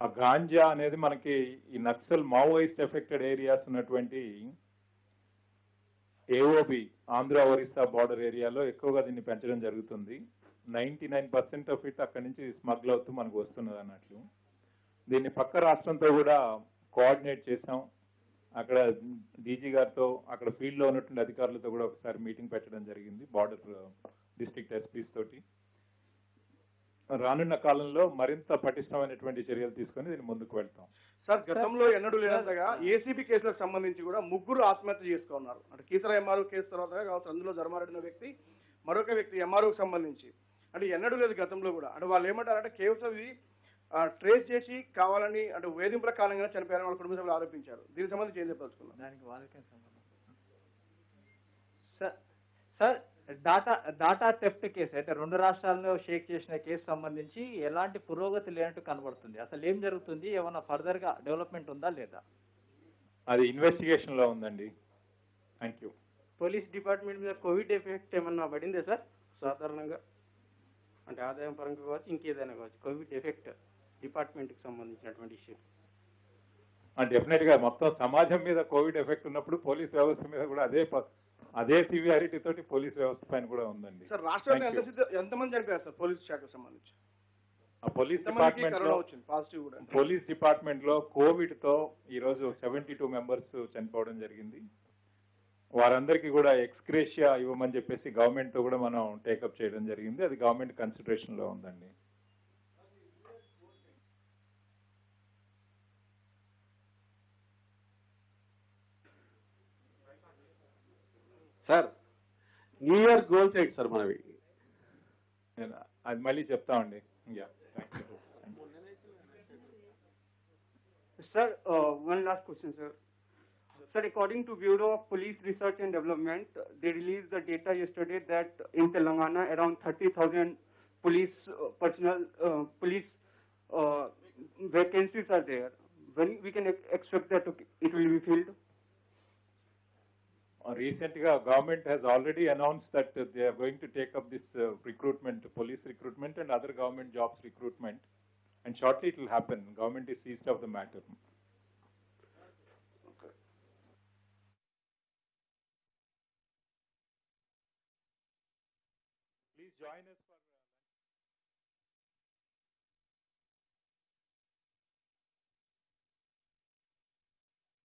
ఆ గాంజా అనేది మనకి ఈ నక్సల్ మావోయిస్ట్ ఎఫెక్టెడ్ ఏరియాస్ ఉన్నటువంటి ఏఓబి ఆంధ్ర ఒరిస్సా బార్డర్ ఏరియాలో ఎక్కువగా దీన్ని పెంచడం జరుగుతుంది. Ninety nine percent of it అక్కడి నుంచి స్మగ్ల్ అవుతూ మనకు వస్తున్నది అన్నట్లు. దీన్ని పక్క రాష్ట్రంతో కూడా కోఆర్డినేట్ చేసాం అక్కడ డీజీ గారితో అక్కడ ఫీల్డ్లో ఉన్నటువంటి అధికారులతో కూడా ఒకసారి మీటింగ్ పెట్టడం జరిగింది బార్డర్ డిస్ట్రిక్ట్ ఎస్పీస్ తోటి. రానున్న కాలంలో మరింత పటిష్టమైనటువంటి చర్యలు తీసుకొని దీన్ని ముందుకు వెళ్తాం. సార్ గతంలో ఎన్నడూ లేనంతగా ఏసీబీ కేసులకు సంబంధించి కూడా ముగ్గురు ఆత్మహత్య చేసుకున్నారు. అంటే కీసర ఎంఆర్ఓ కేసు తర్వాత కావచ్చు అందులో ధర్మారెడ్డి వ్యక్తి మరొక వ్యక్తి ఎంఆర్ఓకి సంబంధించి. అంటే ఎన్నడూ లేదు గతంలో కూడా. అంటే వాళ్ళు ఏమంటారంటే కేవలం ఇది ట్రేస్ చేసి కావాలని అంటే వేధింపుల కాలంగా చనిపోయారని వాళ్ళ కుటుంబ సభ్యులు ఆరోపించారు. దీనికి సంబంధించి ఏం చెప్పదలుచుకున్నారు? దానికి వాళ్ళకే సంబంధం? Sir data data theft case అయితే రెండు రాష్ట్రాల్లో షేక్ చేసిన కేసు సంబంధించి ఎలాంటి పురోగతి లేనట్టు కనబడుతుంది. అసలు ఏం జరుగుతుంది? ఏమైనా ఫర్దర్గా డెవలప్మెంట్ ఉందా లేదా? అది ఇన్వెస్టిగేషన్లో ఉందండి. థ్యాంక్ యూ పోలీస్ డిపార్ట్మెంట్ మీద కోవిడ్ ఎఫెక్ట్ ఏమన్నా పడిందే సార్? సాధారణంగా. అంటే ఆదాయం పరంగా కావచ్చు ఇంకేదైనా కావచ్చు. కోవిడ్ ఎఫెక్ట్ డిపార్ట్మెంట్కి సంబంధించినటువంటి ఇష్యూ డెఫినెట్గా మొత్తం సమాజం మీద కోవిడ్ ఎఫెక్ట్ ఉన్నప్పుడు పోలీస్ వ్యవస్థ మీద కూడా అదే అదే సివియారిటీ తోటి పోలీస్ వ్యవస్థ పైన కూడా ఉందండి. సార్ రాష్ట్రంలో ఎంత ఎంతమంది చనిపోయారు సార్ పోలీస్ శాఖకు సంబంధించి? ఆ పోలీస్ డిపార్ట్మెంట్లో పాజిటివ్ కూడా. పోలీస్ డిపార్ట్మెంట్లో కోవిడ్తో ఈ రోజు సెవెంటీ టూ మెంబర్స్ చనిపోవడం జరిగింది. వారందరికీ కూడా ఎక్స్క్రేషియా ఇవ్వమని చెప్పేసి గవర్నమెంట్తో కూడా మనం టేకప్ చేయడం జరిగింది. అది గవర్నమెంట్ కన్సిడరేషన్లో ఉందండి. సార్ న్యూ ఇయర్ గోల్స్ ఏంటి సార్ మనవి? నేను అది మళ్ళీ చెప్తామండి. Yeah Sir, uh, one last question, sir. According to Bureau of Police Research and Development, they released the data yesterday that in Telangana around 30,000 police uh, personnel, uh, police uh, vacancies are there. When we can expect that it will be filled? Recently, గా government has already announced that they are going to take up this uh, recruitment, police recruitment and other government jobs recruitment. And shortly it will happen. Government is seized of the matter.